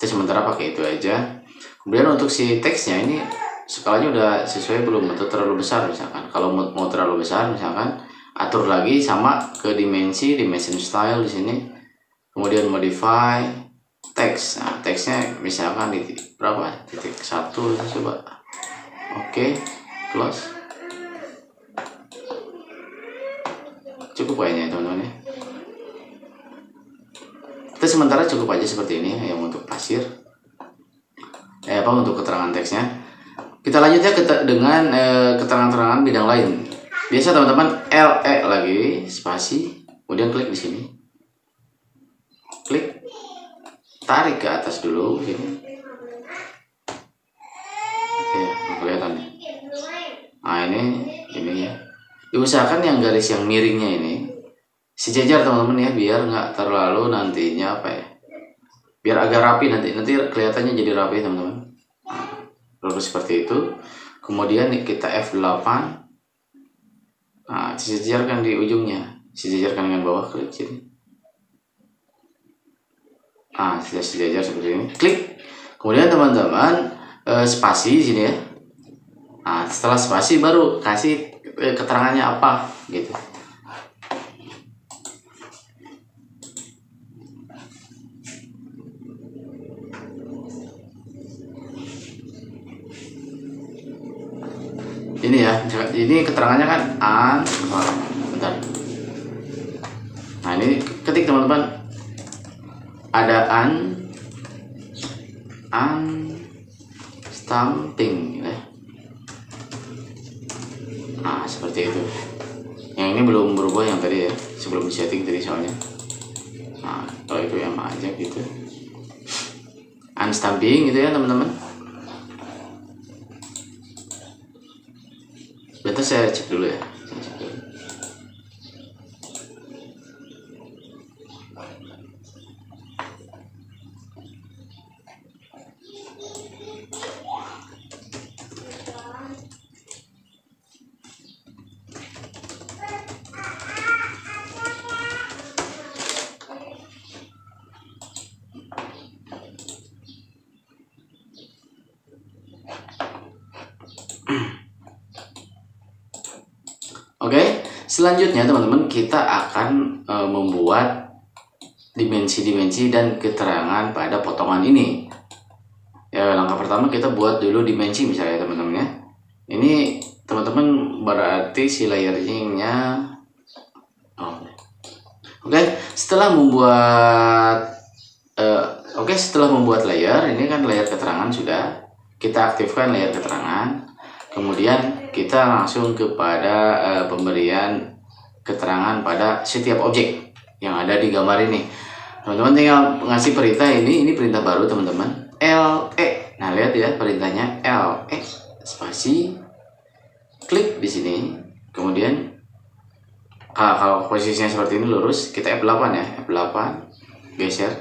Speaker 1: kita sementara pakai itu aja. Kemudian untuk si teksnya ini skalanya udah sesuai belum atau terlalu besar misalkan. Kalau mau, terlalu besar misalkan atur lagi sama ke dimensi dimension style di sini. Kemudian modify teks. Nah teksnya misalkan di berapa? Titik satu coba. Oke okay, close. Cukup kayaknya teman-teman ya sementara cukup aja seperti ini yang untuk pasir. Eh apa untuk keterangan teksnya. Kita lanjut ya dengan eh, keterangan-keterangan bidang lain. Biasa teman-teman LE lagi spasi kemudian klik di sini. Klik. Tarik ke atas dulu sini ya kelihatan nah ini ini ya. Diusahakan yang garis yang miringnya ini sejajar teman-teman ya biar nggak terlalu nantinya apa ya biar agak rapi nanti. Nanti kelihatannya jadi rapi teman-teman. Lalu seperti itu. Kemudian kita F8 nah sejajarkan di ujungnya. Sejajarkan dengan bawah klik sini. Nah sudah sejajar seperti ini. Klik. Kemudian teman-teman eh, spasi sini ya. Nah setelah spasi baru kasih eh, keterangannya apa gitu ini ya ini keterangannya kan a bentar. Nah ini ketik teman-teman. Ada an an stamping ya. nah seperti itu. Yang ini belum berubah yang tadi ya. Sebelum setting tadi soalnya. Nah kalau itu yang aja gitu. Unstamping gitu ya teman-teman saya cek dulu ya Oke, selanjutnya teman-teman kita akan e, membuat dimensi-dimensi dan keterangan pada potongan ini. Ya, langkah pertama kita buat dulu dimensi misalnya teman-teman ya. Ini teman-teman berarti si layernya oh. Oke, setelah membuat e, oke setelah membuat layer, ini kan layer keterangan sudah. Kita aktifkan layer keterangan Kemudian kita langsung kepada uh, pemberian keterangan pada setiap objek yang ada di gambar ini. Teman-teman tinggal ngasih perintah ini, ini perintah baru teman-teman. L E. Nah lihat ya perintahnya L E spasi klik di sini. Kemudian kalau posisinya seperti ini lurus, kita F8 ya, F8 geser.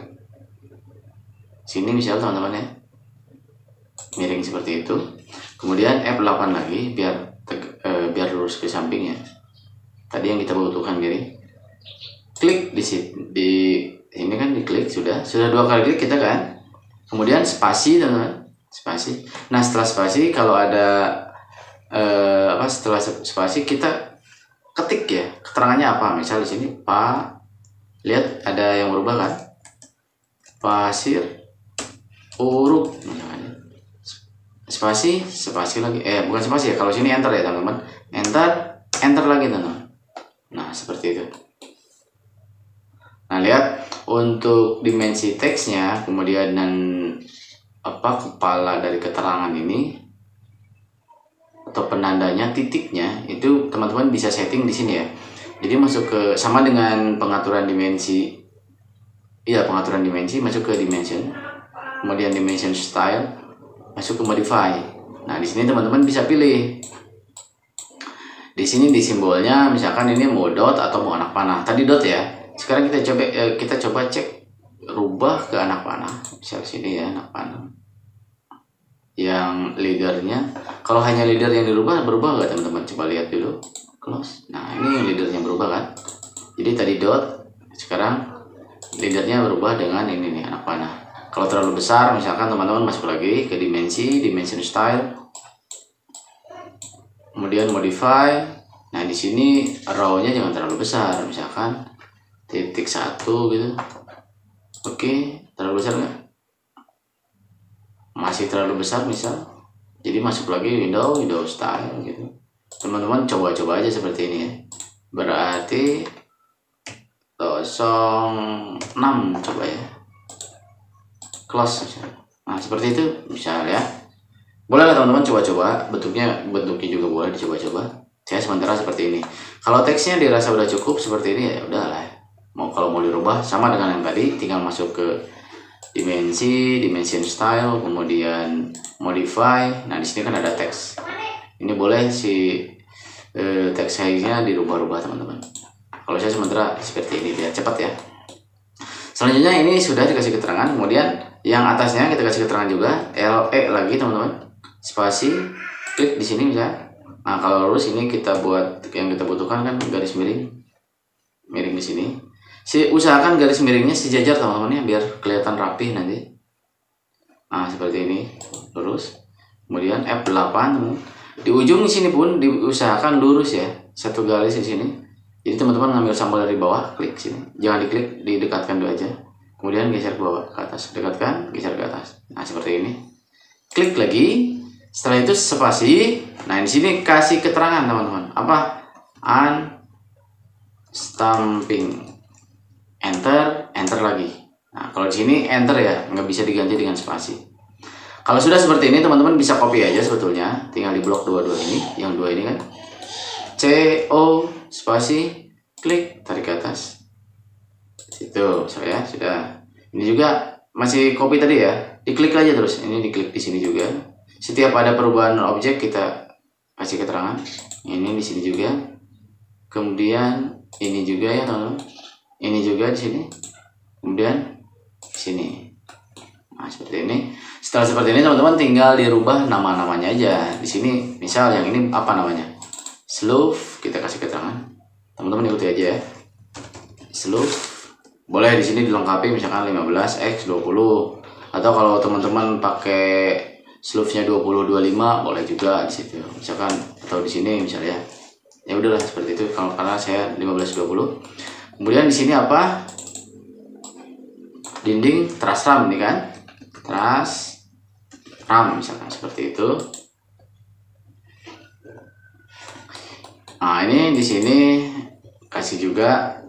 Speaker 1: Sini misal teman-teman ya. Miring seperti itu kemudian F8 lagi biar eh, biar lurus ke sampingnya tadi yang kita butuhkan gini klik di sini di ini kan diklik sudah. Sudah dua kali klik kita kan? Kemudian spasi teman spasi. Nah setelah spasi kalau ada eh, apa setelah spasi kita ketik ya keterangannya apa. Misal di sini pak lihat ada yang berubah kan? Pasir uruk spasi spasi lagi. Eh bukan spasi ya kalau sini enter ya teman-teman. Enter enter lagi teman-teman nah seperti itu nah lihat untuk dimensi teksnya kemudian dan apa kepala dari keterangan ini atau penandanya titiknya itu teman-teman bisa setting di sini ya jadi masuk ke sama dengan pengaturan dimensi iya pengaturan dimensi masuk ke dimension kemudian dimension style masuk ke modify. Nah, di sini teman-teman bisa pilih. Di sini di simbolnya misalkan ini mau dot atau mau anak panah. Tadi dot ya. Sekarang kita coba eh, kita coba cek rubah ke anak panah. Misal sini ya anak panah. Yang leadernya kalau hanya leader yang dirubah berubah nggak teman-teman? Coba lihat dulu. Close. Nah, ini yang leadernya berubah kan? Jadi tadi dot sekarang leadernya berubah dengan ini nih anak panah kalau terlalu besar misalkan teman-teman masuk lagi ke dimensi dimension style kemudian modify. Nah di sini row-nya jangan terlalu besar misalkan titik satu gitu. Oke terlalu besar nggak? Masih terlalu besar misal. Jadi masuk lagi window window style gitu. Teman-teman coba-coba aja seperti ini ya. Berarti 06 coba ya. Close nah seperti itu bisa ya boleh lah teman-teman coba-coba. Bentuknya bentuknya juga boleh dicoba-coba. Saya sementara seperti ini. Kalau teksnya dirasa udah cukup seperti ini ya udah lah. Mau kalau mau dirubah sama dengan yang tadi. Tinggal masuk ke dimensi dimension style kemudian modify. Nah di sini kan ada teks. Ini boleh si eh, teks size-nya dirubah-rubah teman-teman. Kalau saya sementara seperti ini biar cepat ya. Selanjutnya ini sudah dikasih keterangan. Kemudian yang atasnya kita kasih keterangan juga LE lagi teman-teman spasi klik di sini bisa nah kalau lurus ini kita buat yang kita butuhkan kan garis miring. Miring di sini. Si usahakan garis miringnya sejajar teman-teman ya biar kelihatan rapi nanti. Nah seperti ini. Lurus. Kemudian F8 teman di ujung sini pun diusahakan lurus ya. Satu garis di sini. Jadi teman-teman ngambil sampel dari bawah klik sini. Jangan diklik didekatkan dulu aja. Kemudian geser ke bawah ke atas. Dekatkan geser ke atas. Nah seperti ini. Klik lagi setelah itu spasi nah di sini kasih keterangan teman-teman. Apa? Un stamping. Enter enter lagi. Nah kalau di sini enter ya nggak bisa diganti dengan spasi kalau sudah seperti ini teman-teman bisa copy aja sebetulnya. Tinggal di blok dua-dua ini yang dua ini kan. C O spasi klik tarik ke atas. Situ saya sudah. Ini juga masih copy tadi ya. Diklik aja terus. Ini diklik di sini juga setiap ada perubahan objek kita kasih keterangan. Ini di sini juga. Kemudian ini juga ya teman-teman ini juga di sini. Kemudian di sini. Nah seperti ini. Setelah seperti ini teman-teman tinggal dirubah nama-namanya aja. Di sini misal yang ini apa namanya? Slope kita kasih keterangan. Teman-teman ikuti aja ya. Slope boleh di sini dilengkapi misalkan 15 x 20 atau kalau teman-teman pakai slope-nya 20 25 boleh juga di situ. Misalkan atau di sini misalnya. Ya udahlah seperti itu. Kalau karena saya 15 20 kemudian di sini apa? Dinding teras ram ini kan? Teras ram misalkan seperti itu. Nah ini di sini kasih juga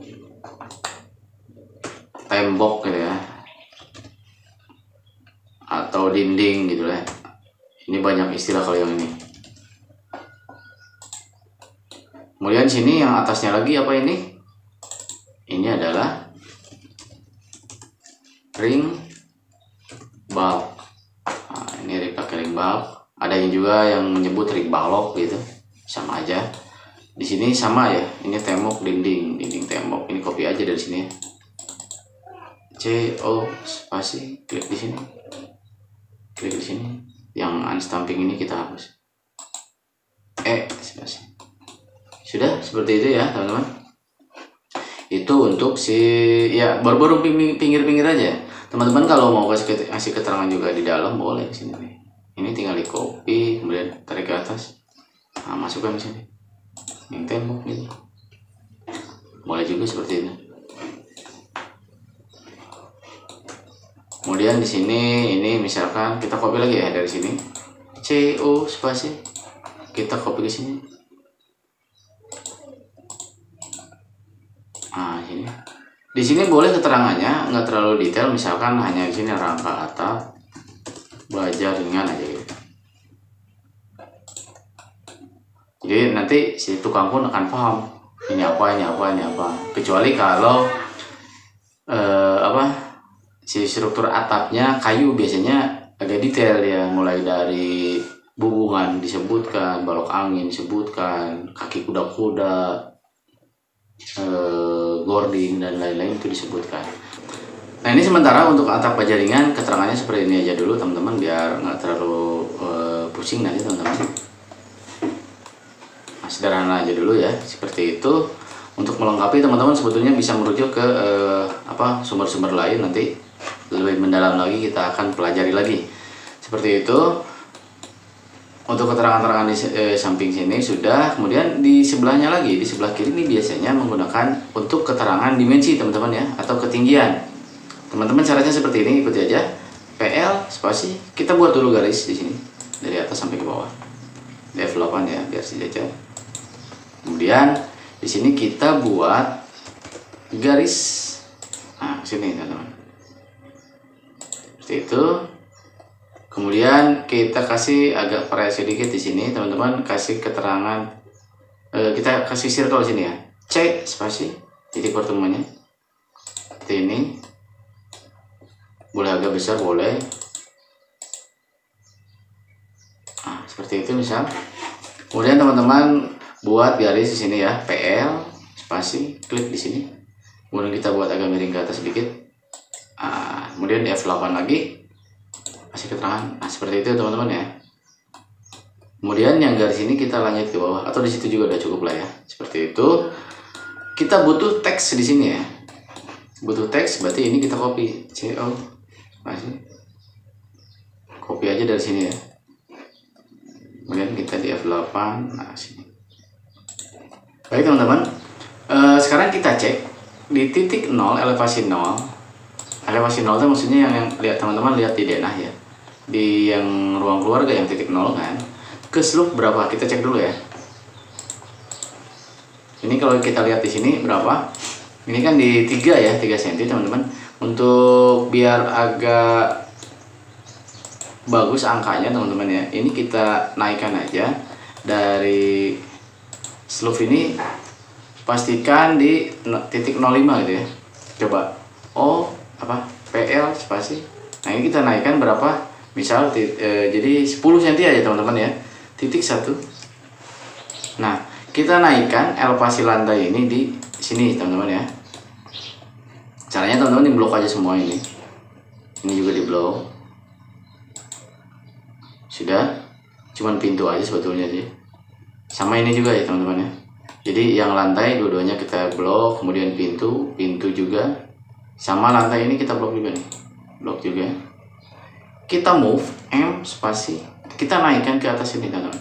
Speaker 1: tembok gitu ya. Atau dinding gitu ya ini banyak istilah kalau yang ini. Kemudian sini yang atasnya lagi apa ini? Ini adalah ring bulb. Nah, ini pakai ring bulb. Ada yang juga yang menyebut ring balok gitu. Sama aja. Di sini sama ya. Ini tembok dinding dinding tembok. Ini copy aja dari sini ya. C O spasi klik di sini. Klik di sini yang unstamping ini kita hapus. E spasi sudah seperti itu ya teman-teman. Itu untuk si ya baru-baru pinggir-pinggir aja teman-teman kalau mau kasih kasih keterangan juga di dalam boleh sini nih. Ini tinggal di copy kemudian tarik ke atas. Nah, masukkan di sini. Yang tembok gitu. Boleh juga seperti ini kemudian di sini ini misalkan kita copy lagi ya dari sini. C O spasi kita copy ke sini. Nah sini. Di sini boleh keterangannya nggak terlalu detail. Misalkan hanya di sini rangka atap belajar ringan aja gitu. Jadi nanti si tukang pun akan paham ini apa ini apa ini apa. Kecuali kalau eh, apa si struktur atapnya kayu biasanya agak detail ya mulai dari bubungan disebutkan balok angin disebutkan kaki kuda-kuda eh, gording dan lain-lain itu disebutkan. Nah ini sementara untuk atap baja ringan keterangannya seperti ini aja dulu teman-teman biar nggak terlalu eh, pusing nanti teman-teman. Nah, sederhana aja dulu ya seperti itu. Untuk melengkapi teman-teman sebetulnya bisa merujuk ke eh, apa sumber-sumber lain nanti lebih mendalam lagi kita akan pelajari lagi. Seperti itu. Untuk keterangan-keterangan di eh, samping sini sudah. Kemudian di sebelahnya lagi di sebelah kiri ini biasanya menggunakan untuk keterangan dimensi teman-teman ya atau ketinggian. Teman-teman caranya seperti ini. Ikuti aja. PL spasi. Kita buat dulu garis di sini. Dari atas sampai ke bawah. F8 ya biar sejajar kemudian di sini kita buat garis. Nah sini teman-teman seperti itu. Kemudian kita kasih agak variasi sedikit di sini teman-teman. Kasih keterangan eh, kita kasih circle sini ya. C spasi titik pertemuannya. Seperti ini. Boleh agak besar boleh. Nah seperti itu misal. Kemudian teman-teman buat garis di sini ya PL spasi klik di sini. Kemudian kita buat agak miring ke atas sedikit kemudian di F8 lagi kasih keterangan. Nah seperti itu teman-teman ya. Kemudian yang garis ini kita lanjut ke bawah. Atau di situ juga udah cukup lah ya. Seperti itu. Kita butuh teks di sini ya. Butuh teks berarti ini kita copy. CO masih. Copy aja dari sini ya. Kemudian kita di F8 nah sini. Baik teman-teman. E, sekarang kita cek di titik 0 elevasi 0 elevasi nol itu maksudnya yang, yang lihat teman-teman lihat di denah ya. Di yang ruang keluarga yang titik nol kan. Ke slope berapa? Kita cek dulu ya. Ini kalau kita lihat di sini berapa? Ini kan di 3 ya 3 cm teman-teman. Untuk biar agak bagus angkanya teman-teman ya. Ini kita naikkan aja. Dari sloof ini pastikan di titik 05 gitu ya. Coba. O apa PL spasi nah ini kita naikkan berapa? Misal e, jadi 10 cm aja teman-teman ya. Titik satu. Nah kita naikkan elevasi lantai ini di sini teman-teman ya. Caranya teman-teman di blok aja semua ini. Ini juga di blok. Sudah. Cuman pintu aja sebetulnya sih. Sama ini juga ya teman-teman ya. Jadi yang lantai dua-duanya kita blok kemudian pintu pintu juga sama lantai ini kita blok juga nih. Blok juga kita move M spasi. Kita naikkan ke atas ini teman-teman.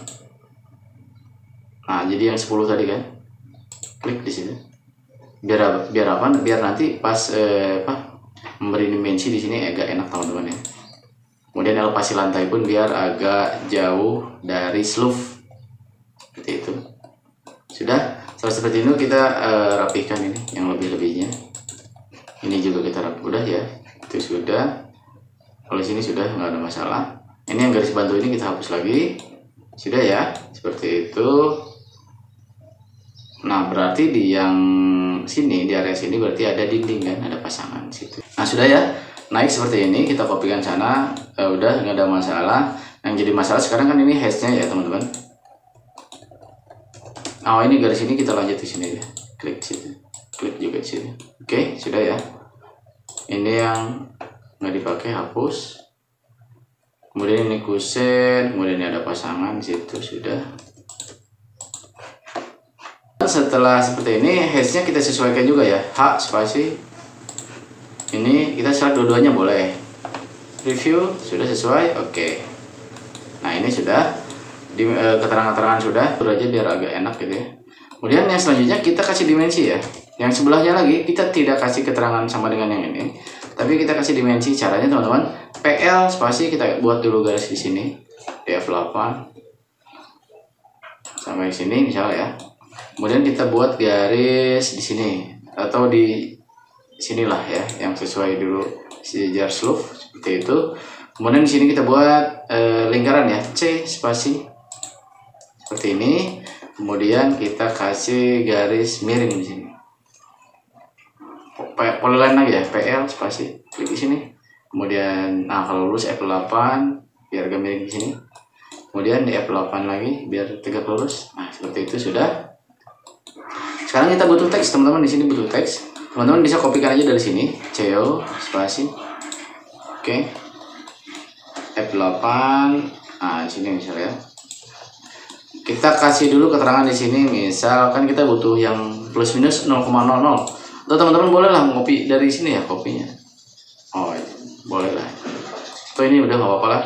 Speaker 1: Nah jadi yang 10 tadi kan? Klik di sini biar biar apa? Biar nanti pas eh, apa memberi dimensi di sini agak enak teman-teman ya. Kemudian elevasi lantai pun biar agak jauh dari sloof seperti itu. Sudah? Setelah seperti itu kita uh, rapihkan ini yang lebih-lebihnya ini juga kita rapi udah ya. Itu sudah. Kalau sini sudah nggak ada masalah. Ini yang garis bantu ini kita hapus lagi. Sudah ya seperti itu. Nah berarti di yang sini di area sini berarti ada dinding kan ada pasangan situ. Nah sudah ya. Naik seperti ini kita kopikan sana. Uh, udah nggak ada masalah. Yang jadi masalah sekarang kan ini hashnya ya teman-teman. Oh ini garis ini kita lanjut di sini ya. Klik situ klik juga di sini. Oke sudah ya. Ini yang nggak dipakai hapus. Kemudian ini kusen kemudian ini ada pasangan situ sudah. Setelah seperti ini hashnya kita sesuaikan juga ya. H spasi ini kita select dua-duanya boleh. Review sudah sesuai oke. Nah ini sudah. Di eh, keterangan-keterangan sudah. Itu aja biar agak enak gitu ya. Kemudian yang selanjutnya kita kasih dimensi ya yang sebelahnya lagi kita tidak kasih keterangan sama dengan yang ini tapi kita kasih dimensi caranya teman-teman. PL spasi kita buat dulu garis di sini di F8 sampai sini misalnya ya. Kemudian kita buat garis di sini atau di sinilah ya yang sesuai dulu sejar sloof seperti itu. Kemudian di sini kita buat e, lingkaran ya C spasi. Seperti ini. Kemudian kita kasih garis miring di sini polyline lagi ya PL spasi klik di sini. Kemudian nah kalau lurus F8 biar agak di sini. Kemudian di F8 lagi biar tegak lurus nah seperti itu sudah. Sekarang kita butuh teks teman-teman. Di sini butuh teks. Teman-teman bisa kopikan aja dari sini. CO spasi oke. Okay. F8 nah sini misalnya ya. Kita kasih dulu keterangan di sini. Misalkan kita butuh yang plus minus 0,00 atau teman-teman boleh lah ngopi dari sini ya kopinya. Oh iya. boleh lah. Atau ini udah nggak apa-apa lah.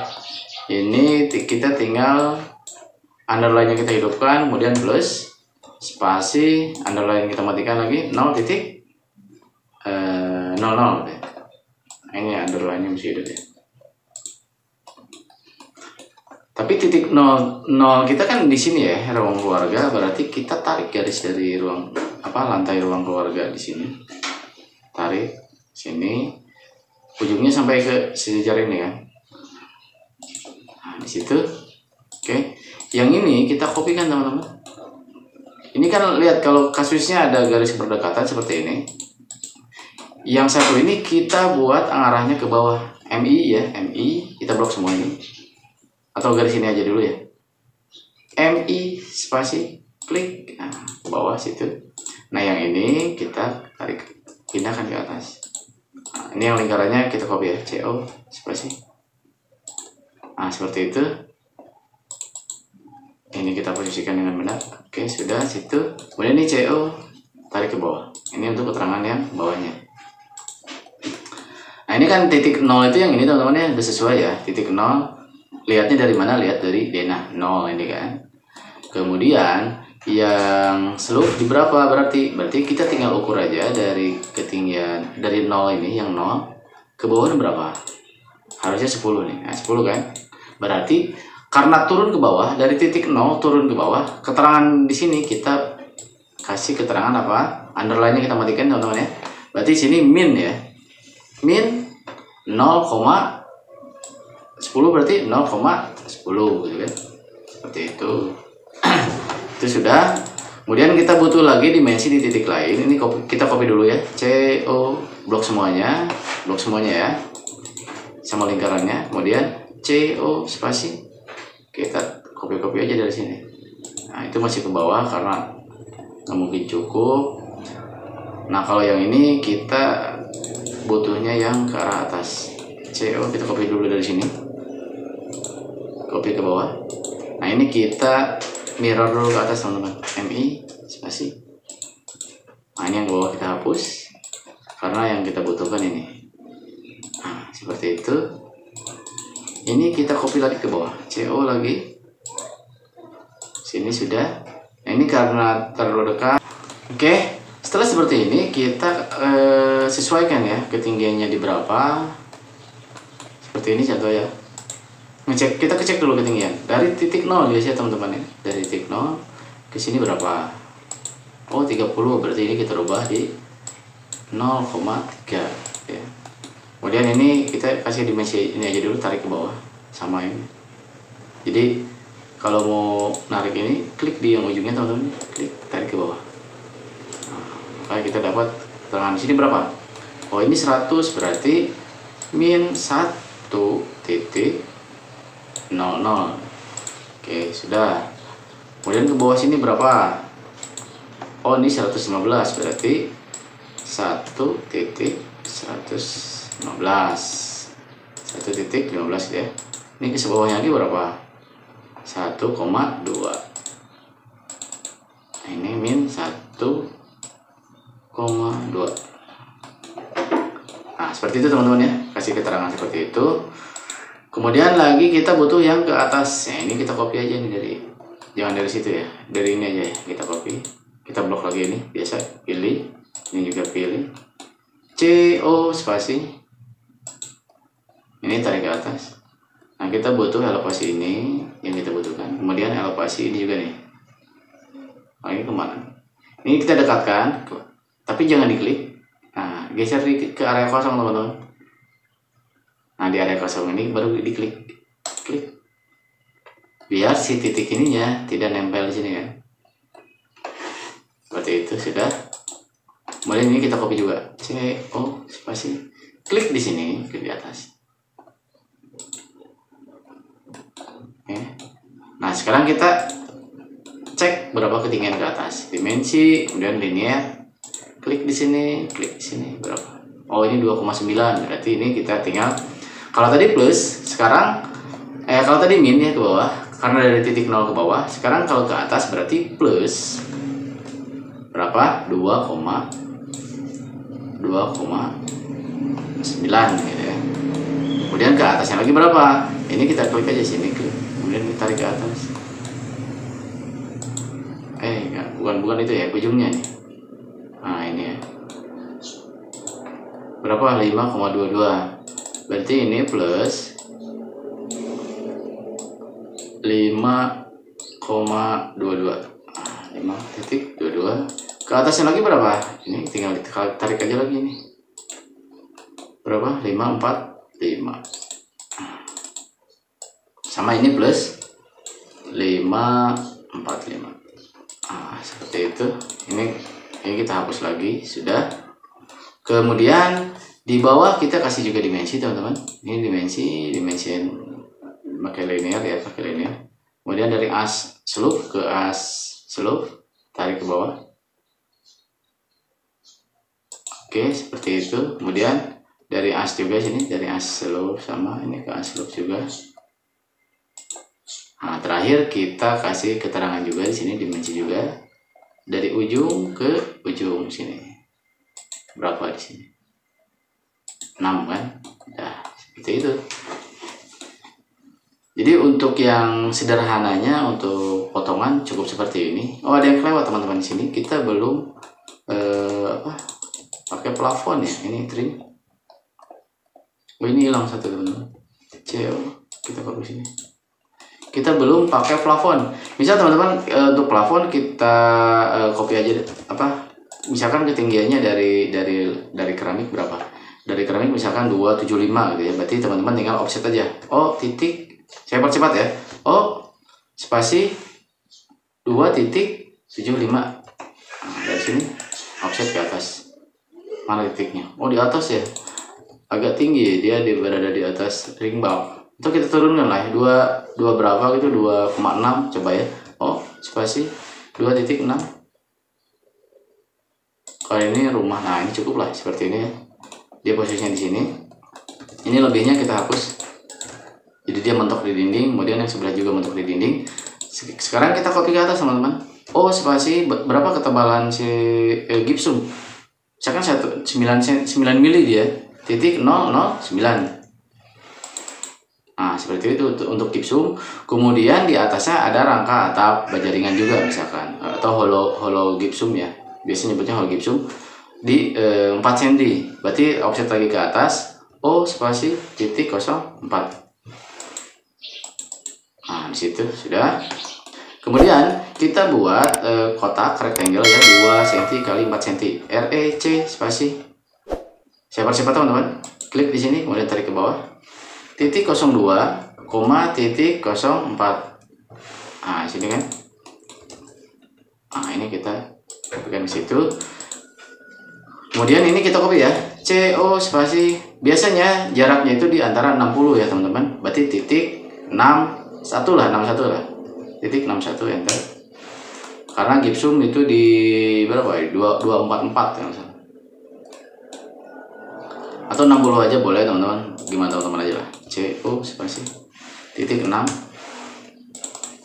Speaker 1: Ini kita tinggal underline yang kita hidupkan kemudian plus spasi underline kita matikan lagi 0 titik eh, 00 deh. Nah, ini underline yang mesti hidup ya tapi titik nol nol kita kan di sini ya ruang keluarga berarti kita tarik garis dari ruang apa lantai ruang keluarga di sini. Tarik sini. Ujungnya sampai ke sejajar ini kan? Nah di situ. Oke. Yang ini kita kopikan teman-teman? Ini kan lihat kalau kasusnya ada garis berdekatan seperti ini. Yang satu ini kita buat arahnya ke bawah. MI ya MI kita blok semua ini. Atau garis ini aja dulu ya. MI spasi klik. Nah, ke bawah situ nah yang ini kita tarik pindahkan ke atas. Nah, ini yang lingkarannya kita copy ya CO spasi nah seperti itu. Ini kita posisikan dengan benar. Oke sudah situ. Kemudian ini CO tarik ke bawah. Ini untuk keterangan yang bawahnya. Nah ini kan titik nol itu yang ini teman-teman ya udah sesuai ya titik nol. Lihatnya dari mana? Lihat dari denah nol ini kan. Kemudian yang slope di berapa berarti? Berarti kita tinggal ukur aja dari ketinggian dari nol ini yang nol ke bawah berapa? Harusnya 10 nih. Nah, 10 kan? Berarti karena turun ke bawah dari titik nol turun ke bawah keterangan di sini kita kasih keterangan apa? Underline kita matikan teman-teman ya. Berarti sini min ya. Min 0, 10 berarti 0,10 gitu kan? Seperti itu itu sudah. Kemudian kita butuh lagi dimensi di titik lain. Ini copy, kita copy dulu ya. CO blok semuanya. Blok semuanya ya. Sama lingkarannya. Kemudian CO spasi. Kita copy-copy aja dari sini. Nah itu masih ke bawah karena nggak mungkin cukup. Nah kalau yang ini kita butuhnya yang ke arah atas. CO kita copy dulu dari sini. Copy ke bawah. Nah ini kita mirror dulu ke atas teman-teman. MI spasi nah ini yang bawah kita hapus karena yang kita butuhkan ini. Nah seperti itu. Ini kita copy lagi ke bawah. CO lagi. Sini sudah. Nah, ini karena terlalu dekat. Oke. Setelah seperti ini kita e, sesuaikan ya ketinggiannya di berapa. Seperti ini contoh ya. Ngecek kita cek dulu ketinggian dari titik nol ya teman-teman ya. Dari titik nol ke sini berapa? Oh 30 berarti ini kita rubah di 0,3 ya. Kemudian ini kita kasih dimensi ini aja dulu tarik ke bawah sama ini. Jadi kalau mau narik ini klik di yang ujungnya teman-teman klik tarik ke bawah Oke, kita dapat keterangan sini berapa? Oh, ini 100 berarti min 1 titik 00. Oke, sudah. Kemudian ke bawah sini berapa? Oh, ini 115 berarti 1 titik 115. 1 titik 15 ya. Ini ke bawahnya lagi berapa? 1,2. Nah, ini min 1 dua nah seperti itu teman-teman ya kasih keterangan seperti itu kemudian lagi kita butuh yang ke atas. Ya, ini kita copy aja nih dari jangan dari situ ya. Dari ini aja ya kita copy. Kita blok lagi ini biasa. Pilih. Ini juga pilih. CO spasi. Ini tarik ke atas. Nah kita butuh elevasi ini yang kita butuhkan. Kemudian elevasi ini juga nih. Lagi ke mana? Ini kita dekatkan. Tapi jangan diklik. Nah geser ke area kosong teman-teman nah di area kosong ini baru diklik klik. Biar si titik ininya tidak nempel di sini kan? Seperti itu sudah. Kemudian ini kita copy juga. C O spasi. Klik di sini klik di atas. Oke. Nah sekarang kita cek berapa ketinggian ke atas. Dimensi kemudian linear klik di sini klik di sini berapa? Oh ini 2,9 berarti ini kita tinggal kalau tadi plus sekarang eh kalau tadi min ya ke bawah karena dari titik 0 ke bawah sekarang kalau ke atas berarti plus berapa? 2, 2,9 gitu ya. Kemudian ke atasnya lagi berapa? Ini kita klik aja sini klik. Kemudian kita tarik ke atas. Eh enggak, bukan bukan itu ya ujungnya nih. Nah ini ya. Berapa? 5,22 berarti ini plus 5,22 nah, 5 titik 22 ke atasnya lagi berapa? Ini tinggal tarik aja lagi ini. Berapa? 5 4 5 sama ini plus 5 4 5 nah, seperti itu. Ini ini kita hapus lagi. Sudah. Kemudian di bawah kita kasih juga dimensi teman-teman. Ini dimensi dimensi pakai linear ya pakai linear. Kemudian dari as slope ke as slope tarik ke bawah. Oke seperti itu. Kemudian dari as juga sini dari as slope sama ini ke as slope juga. Nah terakhir kita kasih keterangan juga di sini dimensi juga. Dari ujung ke ujung sini. Berapa di sini 6 kan? Nah seperti itu. Jadi untuk yang sederhananya untuk potongan cukup seperti ini. Oh ada yang kelewat teman-teman di sini. Kita belum eh, apa pakai plafon ya ini trim oh ini hilang satu teman-teman. CO kita ke sini. Kita belum pakai plafon. Misal teman-teman e, untuk plafon kita e, copy aja apa misalkan ketinggiannya dari dari dari keramik berapa dari keramik misalkan 275 gitu ya. Berarti teman-teman tinggal offset aja. Oh titik saya percepat ya. Oh spasi 2 titik 75 nah, dari sini offset ke atas. Mana titiknya? Oh di atas ya. Agak tinggi dia di, berada di atas ring bulb itu kita turunkan lah ya. dua dua berapa gitu 2,6 coba ya. Oh spasi 2.6 kalau ini rumah nah ini cukup lah seperti ini ya dia posisinya di sini. Ini lebihnya kita hapus. Jadi dia mentok di dinding kemudian yang sebelah juga mentok di dinding. Sekarang kita copy ke atas teman-teman. Oh spasi berapa ketebalan si eh, gipsum misalkan satu sembilan sembilan mili dia. Titik nol nol sembilan. Nah, seperti itu untuk gipsum. Kemudian di atasnya ada rangka atap baja ringan juga misalkan. Atau holo holo gipsum ya. Biasanya nyebutnya holo gipsum di e, 4 cm. Berarti offset lagi ke atas. O spasi titik 04 nah di situ sudah. Kemudian kita buat e, kotak rectangle ya 2 cm kali 4 cm. REC spasi. Percepat teman-teman? Klik di sini kemudian tarik ke bawah. Titik 02 koma titik 04 nah sini kan? Nah ini kita Bukan di situ kemudian ini kita copy ya CO spasi. Biasanya jaraknya itu di antara 60 ya teman-teman. Berarti titik 61 lah 61 lah. Titik 61 enter karena gipsum itu di berapa ya? 244 ya misalnya atau 60 aja boleh teman-teman. Gimana teman-teman aja lah. CO spasi. Titik 6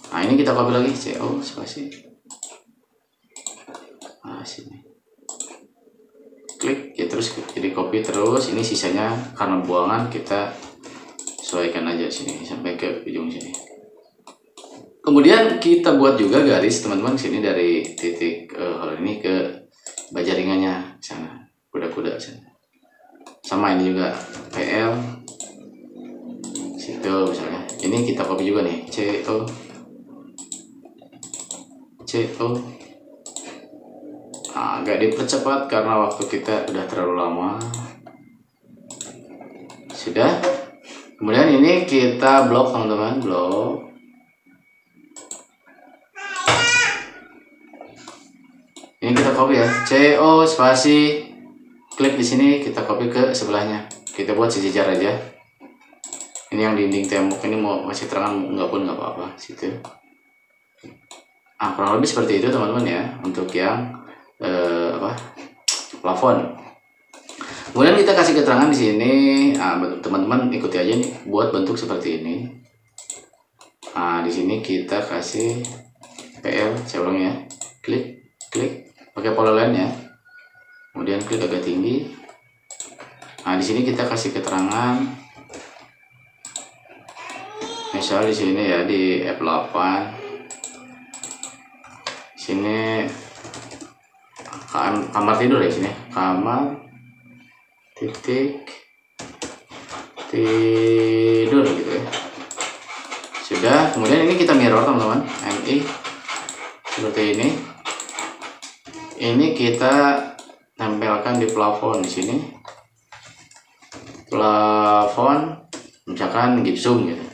Speaker 1: nah ini kita copy lagi CO spasi. Nah sini klik ya terus jadi copy terus. Ini sisanya karena buangan kita sesuaikan aja sini sampai ke ujung sini. Kemudian kita buat juga garis teman-teman sini dari titik uh, ini ke baja ringannya sana kuda-kuda sana. Sama ini juga PL situ misalnya. Ini kita copy juga nih CO CO agak dipercepat karena waktu kita udah terlalu lama. Sudah. Kemudian ini kita blok teman-teman blok. Ini kita copy ya. CO spasi. Klik di sini kita copy ke sebelahnya. Kita buat sejajar aja. Ini yang dinding tembok ini mau masih terang nggak pun nggak apa-apa. Situ. Ah kurang lebih seperti itu teman-teman ya. Untuk yang eh, apa? Plafon. Kemudian kita kasih keterangan di sini nah, teman-teman ikuti aja nih buat bentuk seperti ini. Nah di sini kita kasih PL saya ulang ya. Klik klik pakai pola lain ya. Kemudian klik agak tinggi. Nah di sini kita kasih keterangan. Misal di sini ya di F8 sini kamar tidur ya sini. Kamar titik tidur gitu ya. Sudah kemudian ini kita mirror teman-teman. MI seperti ini. Ini kita tempelkan di plafon di sini. Plafon misalkan gipsum gitu